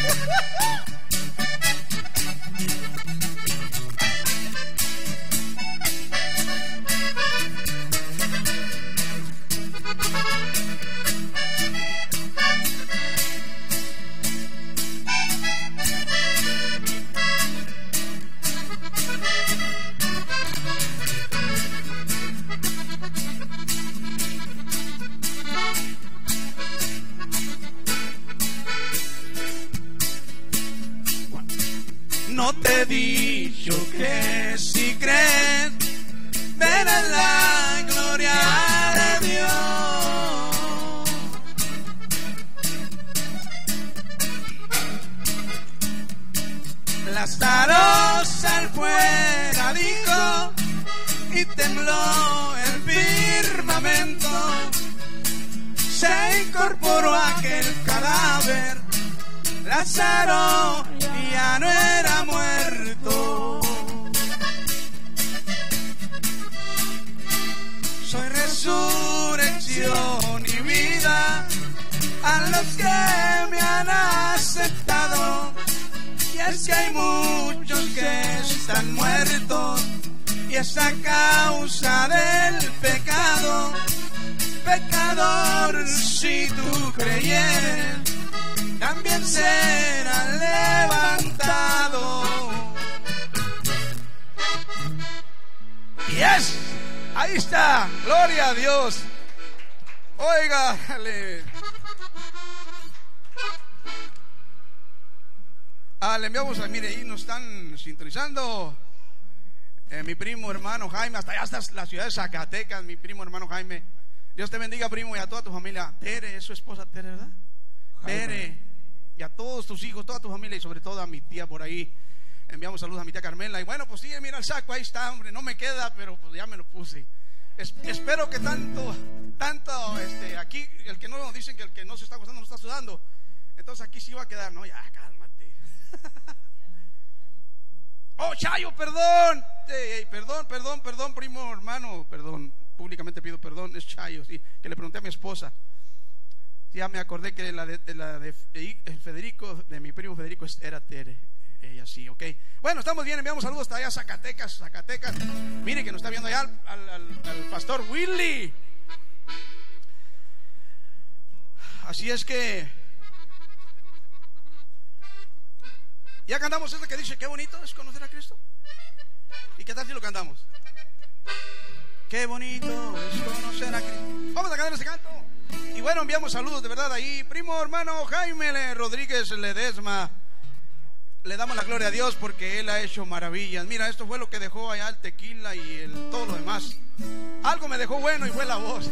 He dicho que si crees verás la gloria de Dios. Lázaro sal fuera, dijo, y tembló el firmamento. Se incorporó aquel cadáver Lázaro ya no era muerto. Soy resurrección y vida a los que me han aceptado. Y es que hay muchos que están muertos y es a causa del pecado. Pecador, si tú creyeres también será levantado. Y es, ahí está, gloria a Dios. Oiga, le, ah, le enviamos a, mire, ahí nos están sintonizando. Eh, mi primo hermano Jaime, hasta allá hasta la ciudad de Zacatecas, mi primo hermano Jaime. Dios te bendiga, primo, y a toda tu familia. Tere, es su esposa Tere, ¿verdad? Tere, y a todos tus hijos, toda tu familia y sobre todo a mi tía por ahí. Enviamos saludos a mi tía Carmela. Y bueno, pues sí, mira el saco, ahí está, hombre, no me queda, pero pues ya me lo puse. Es- espero que tanto, tanto, este, aquí, el que no, dicen que el que no se está gozando no está sudando. Entonces aquí sí va a quedar, no, ya, cálmate. Oh, Chayo, perdón. Ey, ey, perdón, perdón, perdón, primo, hermano, perdón. Públicamente pido perdón, es Chayo, sí, que le pregunté a mi esposa. Ya me acordé que la de, la de Fe- Federico, de mi primo Federico, era Tere. Ella sí, ok. Bueno, estamos bien, enviamos saludos hasta allá Zacatecas, Zacatecas. Mire que nos está viendo allá al, al- al- pastor Willy. Así es que. Ya cantamos este que dice: Qué bonito es conocer a Cristo. ¿Y qué tal si lo cantamos? Qué bonito es conocer a Cristo. Vamos a cantar ese canto. Y bueno, enviamos saludos de verdad ahí. Primo hermano Jaime Rodríguez Ledesma. Le damos la gloria a Dios porque Él ha hecho maravillas. Mira, esto fue lo que dejó allá el tequila y el, todo lo demás. Algo me dejó bueno y fue la voz.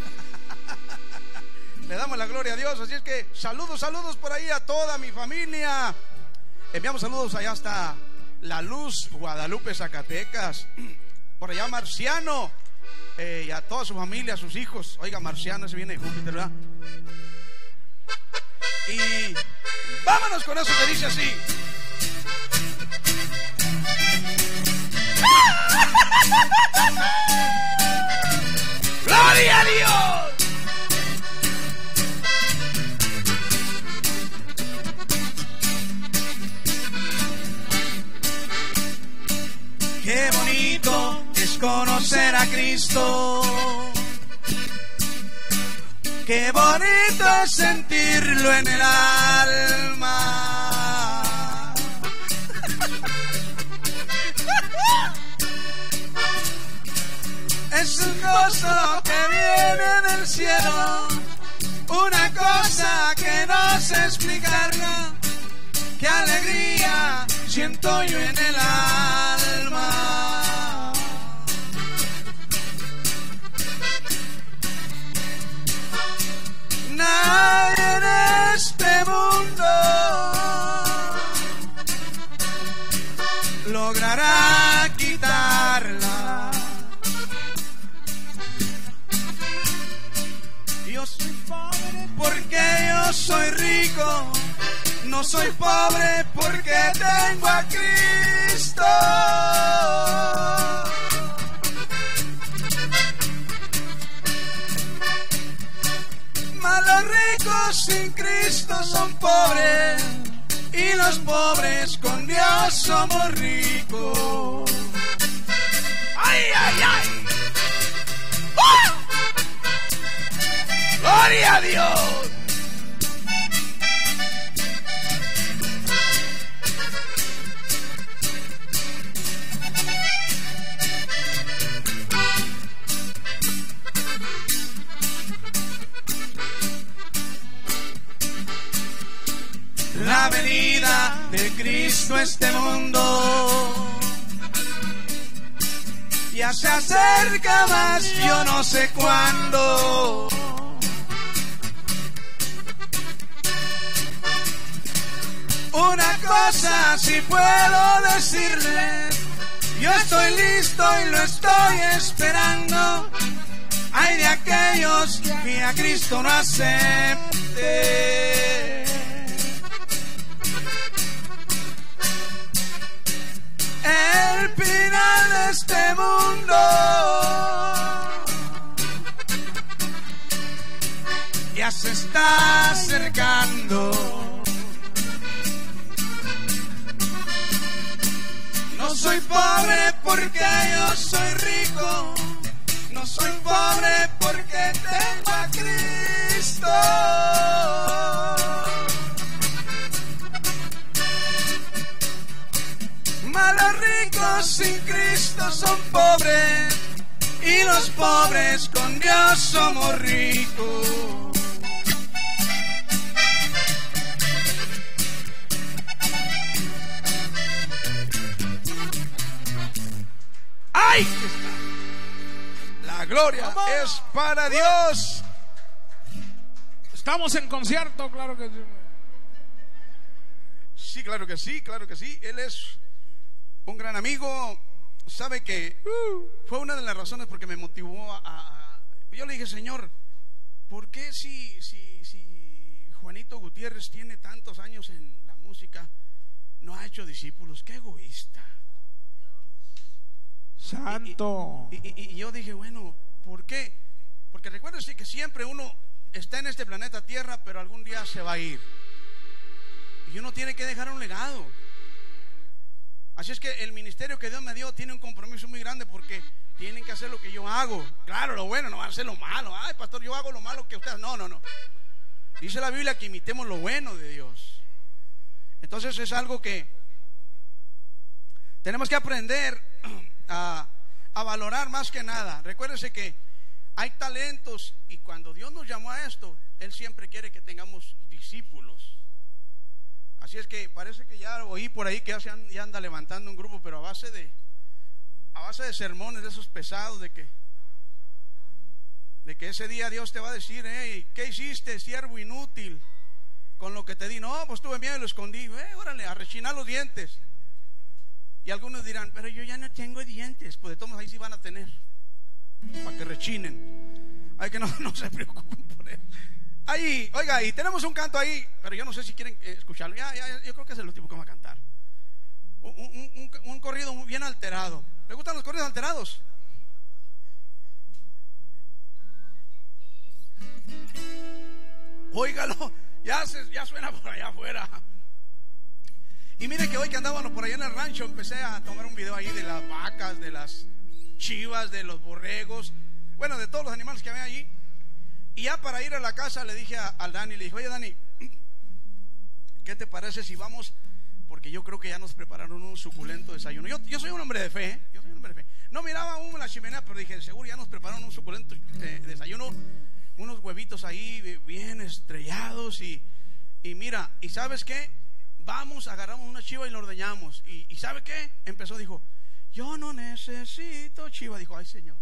Le damos la gloria a Dios. Así es que saludos, saludos por ahí a toda mi familia. Enviamos saludos allá hasta La Luz, Guadalupe, Zacatecas. Por allá Marciano. Eh, y a toda su familia, a sus hijos. Oiga, Marciano, ese viene de Júpiter, ¿verdad? Y Vámonos con eso que dice así. ¡Gloria a Dios! Qué bonito conocer a Cristo. Qué bonito es sentirlo en el alma. Es un gozo que viene del cielo, una cosa que no sé explicarla. Qué alegría siento yo en el alma. En este mundo logrará quitarla. Yo soy pobre porque yo soy rico. No soy pobre porque tengo a Cristo. Los ricos sin Cristo son pobres y los pobres con Dios somos ricos. ¡Ay, ay, ay! ¡Ah! ¡Gloria a Dios! De Cristo este mundo. Ya se acerca más, yo no sé cuándo. Una cosa si puedo decirle, yo estoy listo y lo estoy esperando. Hay de aquellos que a Cristo no acepten. El final de este mundo. Ya se está acercando. No soy pobre porque yo soy rico. No soy pobre porque tengo a Cristo. Malos ricos sin Cristo son pobres y los pobres con Dios somos ricos. ¡Ay! La gloria es para Dios. Estamos en concierto, claro que sí. Sí, claro que sí, claro que sí. Él es un gran amigo. Sabe que fue una de las razones porque me motivó a, a- Yo le dije, Señor, ¿por qué si, si, si Juanito Gutiérrez tiene tantos años en la música, no ha hecho discípulos? ¡Qué egoísta! Santo. Y, y- y yo dije, bueno, ¿por qué? Porque recuérdese que siempre uno está en este planeta Tierra, pero algún día se va a ir. Y uno tiene que dejar un legado. Así es que el ministerio que Dios me dio tiene un compromiso muy grande porque tienen que hacer lo que yo hago. Claro, lo bueno, no van a hacer lo malo. Ay, pastor, yo hago lo malo que ustedes. No, no, no. Dice la Biblia que imitemos lo bueno de Dios. Entonces es algo que tenemos que aprender a, a valorar más que nada. Recuérdese que hay talentos y cuando Dios nos llamó a esto, Él siempre quiere que tengamos discípulos. Así es que parece que ya oí por ahí que ya, anda levantando un grupo, pero a base de a base de sermones de esos pesados de que de que ese día Dios te va a decir, hey, ¿qué hiciste, siervo inútil? Con lo que te di, no, pues tuve miedo y lo escondí, eh, órale, a rechinar los dientes. Y algunos dirán, pero yo ya no tengo dientes, pues de todos ahí sí van a tener, para que rechinen. Ay, que no, no se preocupen por eso. Ahí, oiga, y tenemos un canto ahí, pero yo no sé si quieren eh, escucharlo. Ya, ya, yo creo que es el último que vamos a cantar. Un, un- un- un corrido bien alterado. ¿Le gustan los corridos alterados? Óigalo, ya, se, ya suena por allá afuera. Y mire que hoy que andábamos por allá en el rancho, empecé a tomar un video ahí de las vacas, de las chivas, de los borregos, bueno, de todos los animales que había allí. Y ya para ir a la casa le dije a- al Dani, le dije, oye Dani, ¿qué te parece si vamos? Porque yo creo que ya nos prepararon un suculento desayuno. Yo, soy un hombre de fe, ¿eh? No miraba aún la chimenea, pero dije, seguro ya nos prepararon un suculento eh, desayuno, unos huevitos ahí bien estrellados y, y mira, ¿y sabes qué? Vamos, agarramos una chiva y la ordeñamos. Y, y ¿sabe qué? Empezó, dijo, yo no necesito chiva. Dijo, ay Señor.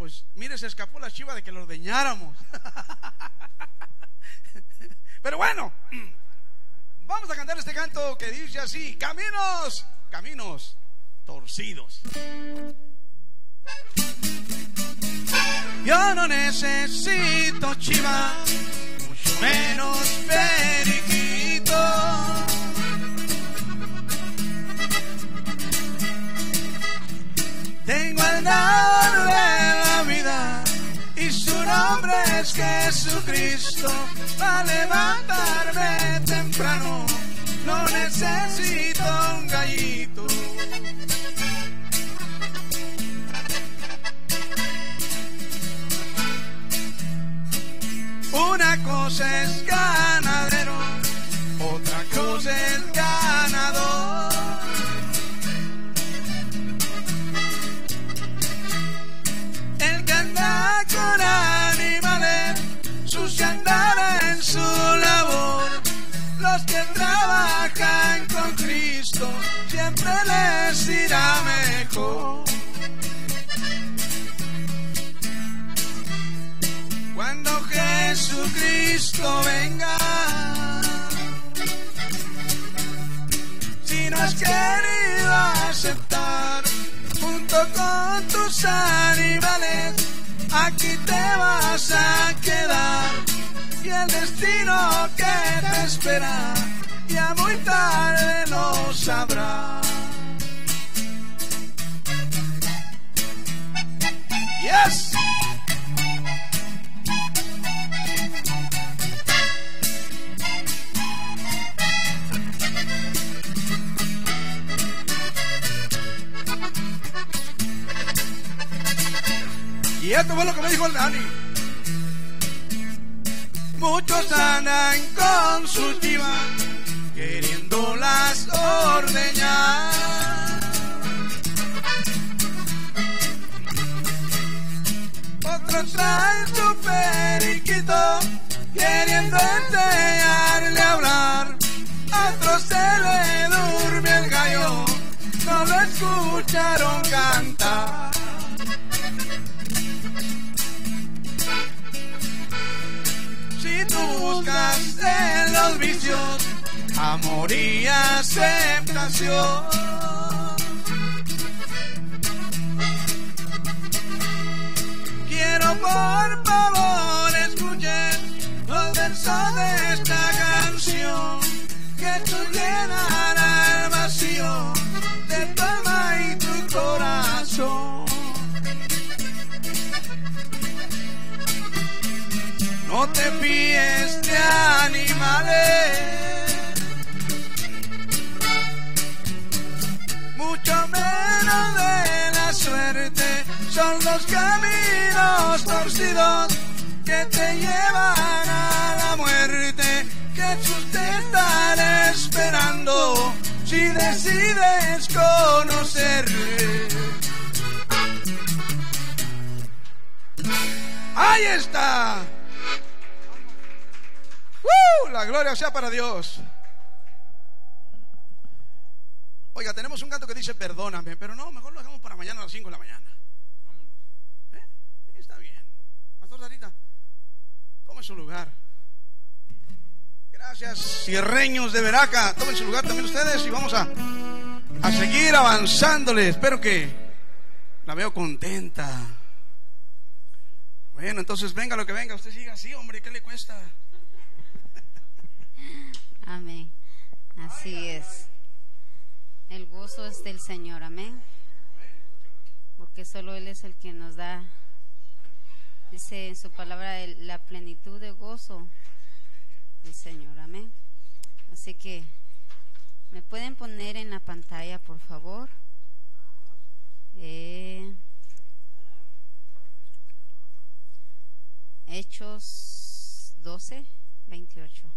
Pues mire, se escapó la chiva de que lo ordeñáramos. Pero bueno, vamos a cantar este canto que dice así, caminos, caminos torcidos. Yo no necesito chiva, mucho menos periquito. Tengo al dador nombre es Jesucristo. Para levantarme temprano no necesito un gallito. Una cosa es ganadero, otra cosa es ganador. El que anda con Los que trabajan con Cristo, siempre les irá mejor. Cuando Jesucristo venga, si no has querido aceptar junto con tus animales, aquí te vas a quedar y el destino que te espera ya muy tarde lo sabrás. Yes. Y esto fue lo que me dijo el Dani. Muchos andan con sus chivas queriéndolas ordeñar. Otros traen su periquito queriendo enseñarle a hablar. Otros se le durmió el gallo, no lo escucharon cantar. Si tú buscas en los vicios amor y aceptación. Quiero por favor escuchen los versos de esta canción que tú llenará el vacío de tu alma y tu corazón. No te fíes de animales, mucho menos de la suerte. Son los caminos torcidos que te llevan a la muerte. Jesús te estará esperando si decides conocerle. Ahí está. ¡Uh! La gloria sea para Dios. Oiga, tenemos un canto que dice perdóname, pero no, mejor lo dejamos para mañana a las 5 de la mañana. Vámonos. ¿Eh? Está bien. Pastor Sarita, tome su lugar. Gracias, cierreños de Veraca. Tomen su lugar también ustedes y vamos a, a seguir avanzándole. Espero que la veo contenta. Bueno, entonces venga lo que venga, usted siga así, hombre, ¿qué le cuesta? Amén. Así es. El gozo es del Señor, amén. Porque solo Él es el que nos da, dice en su palabra, la plenitud de gozo del Señor, amén. Así que, ¿me pueden poner en la pantalla, por favor? Eh, Hechos 12, 28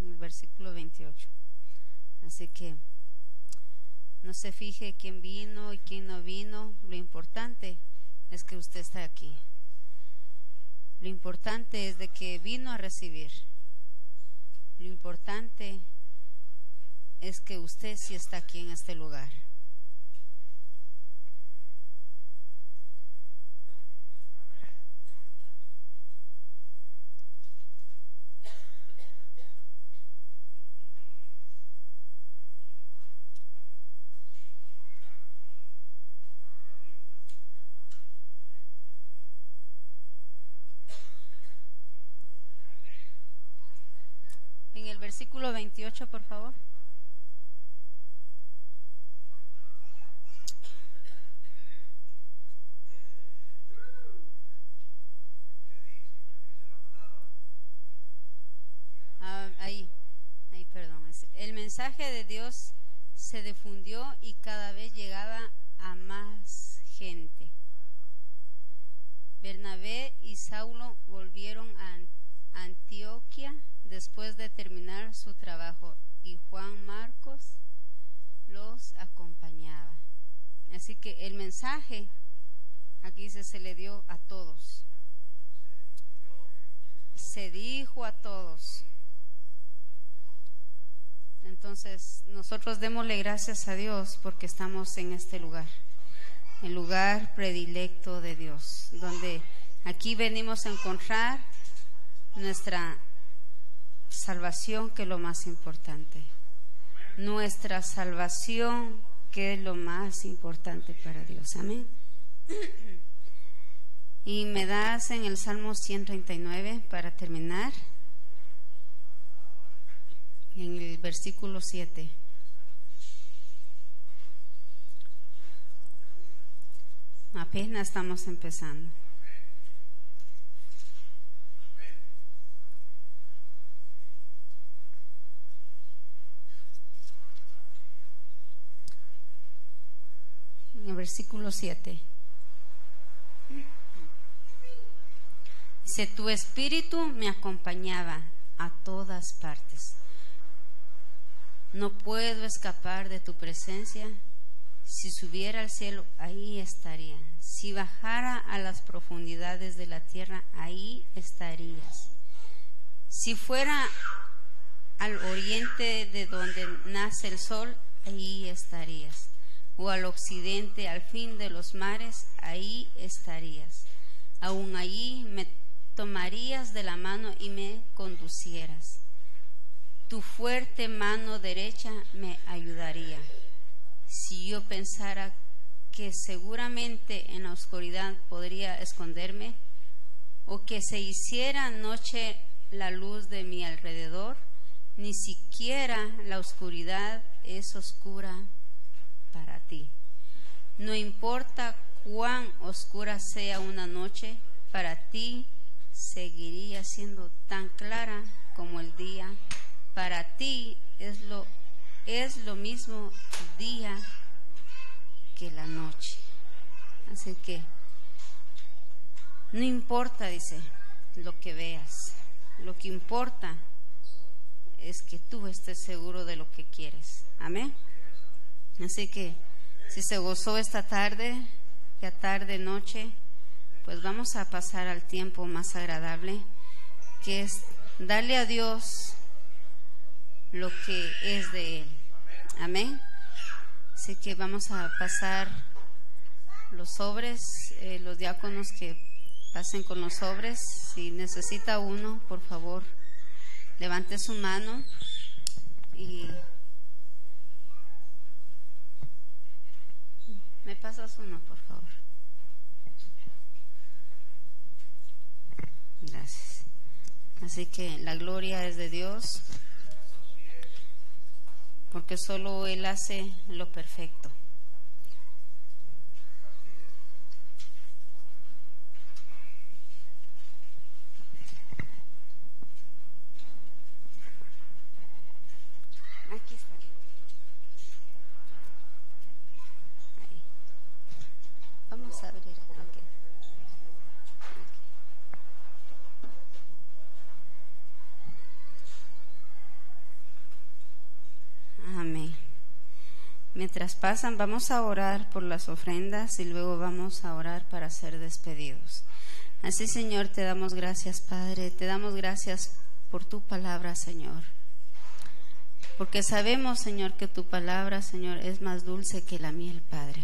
el versículo 28. Así que no se fije quién vino y quién no vino. Lo importante es que usted está aquí. Lo importante es de que vino a recibir. Lo importante es que usted sí está aquí en este lugar. Versículo 28, por favor. Ah, ahí, ahí, perdón. El mensaje de Dios se difundió y cada vez llegaba a más gente. Bernabé y Saulo volvieron a Antioquia después de terminar su trabajo y Juan Marcos los acompañaba. Así que el mensaje aquí se, se le dio a todos. Se dijo a todos. Entonces nosotros démosle gracias a Dios porque estamos en este lugar el lugar predilecto de Dios, donde aquí venimos a encontrar nuestra salvación, que es lo más importante. Nuestra salvación, que es lo más importante para Dios. Amén. Y me das en el Salmo 139 para terminar, en el versículo 7. Apenas estamos empezando. Versículo 7. Dice, tu espíritu me acompañaba a todas partes. No puedo escapar de tu presencia. Si subiera al cielo, ahí estaría. Si bajara a las profundidades de la tierra, ahí estarías. Si fuera al oriente de donde nace el sol, ahí estarías. O al occidente, al fin de los mares, ahí estarías. Aún allí me tomarías de la mano y me conducieras. Tu fuerte mano derecha me ayudaría. Si yo pensara que seguramente en la oscuridad podría esconderme, o que se hiciera noche la luz de mi alrededor, ni siquiera la oscuridad es oscura para ti. No importa cuán oscura sea una noche, para ti seguiría siendo tan clara como el día. Para ti es lo, es lo mismo día que la noche. Así que no importa, dice, lo que veas. Lo que importa es que tú estés seguro de lo que quieres. Amén. Así que si se gozó esta tarde, ya tarde, noche, pues vamos a pasar al tiempo más agradable, que es darle a Dios lo que es de Él. Amén. Así que vamos a pasar los sobres, eh, los diáconos que pasen con los sobres. Si necesita uno, por favor, levante su mano y me pasas uno, por favor. Gracias. Así que la gloria es de Dios, porque solo Él hace lo perfecto. Aquí está. Ahí. Vamos a abrir. ok. Amén. Pasan, vamos a orar por las ofrendas y luego vamos a orar para ser despedidos. Así, Señor, te damos gracias, Padre. Te damos gracias por tu palabra, Señor. Porque sabemos, Señor, que tu palabra, Señor, es más dulce que la miel, Padre.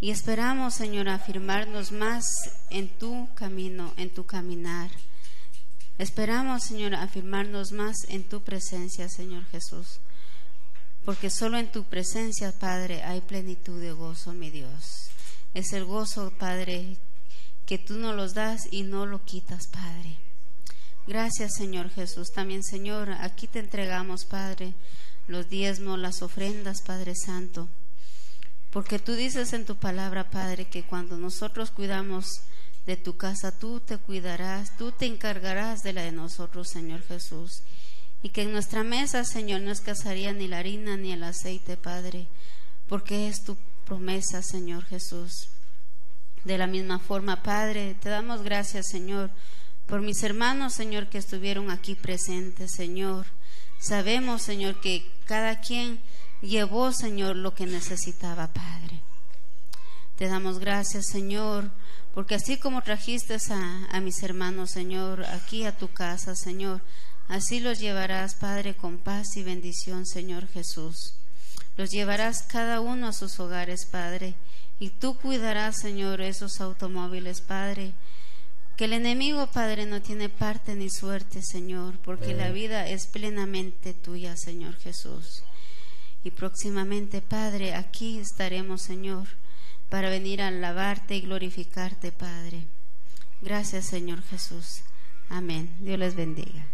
Y esperamos, Señor, afirmarnos más en tu camino, en tu caminar. Esperamos, Señor, afirmarnos más en tu presencia, Señor Jesús. Porque solo en tu presencia, Padre, hay plenitud de gozo, mi Dios. Es el gozo, Padre, que tú nos los das y no lo quitas, Padre. Gracias, Señor Jesús. También, Señor, aquí te entregamos, Padre, los diezmos, las ofrendas, Padre Santo. Porque tú dices en tu palabra, Padre, que cuando nosotros cuidamos de tu casa, tú te cuidarás, tú te encargarás de la de nosotros, Señor Jesús. Y que en nuestra mesa, Señor, no escasaría ni la harina ni el aceite, Padre, porque es tu promesa, Señor Jesús. De la misma forma, Padre, te damos gracias, Señor, por mis hermanos, Señor, que estuvieron aquí presentes, Señor. Sabemos, Señor, que cada quien llevó, Señor, lo que necesitaba, Padre. Te damos gracias, Señor, porque así como trajiste a, a, mis hermanos, Señor, aquí a tu casa, Señor, así los llevarás, Padre, con paz y bendición, Señor Jesús. Los llevarás cada uno a sus hogares, Padre, y tú cuidarás, Señor, esos automóviles, Padre. Que el enemigo, Padre, no tiene parte ni suerte, Señor, porque la vida es plenamente tuya, Señor Jesús. Y próximamente, Padre, aquí estaremos, Señor, para venir a alabarte y glorificarte, Padre. Gracias, Señor Jesús. Amén. Dios les bendiga.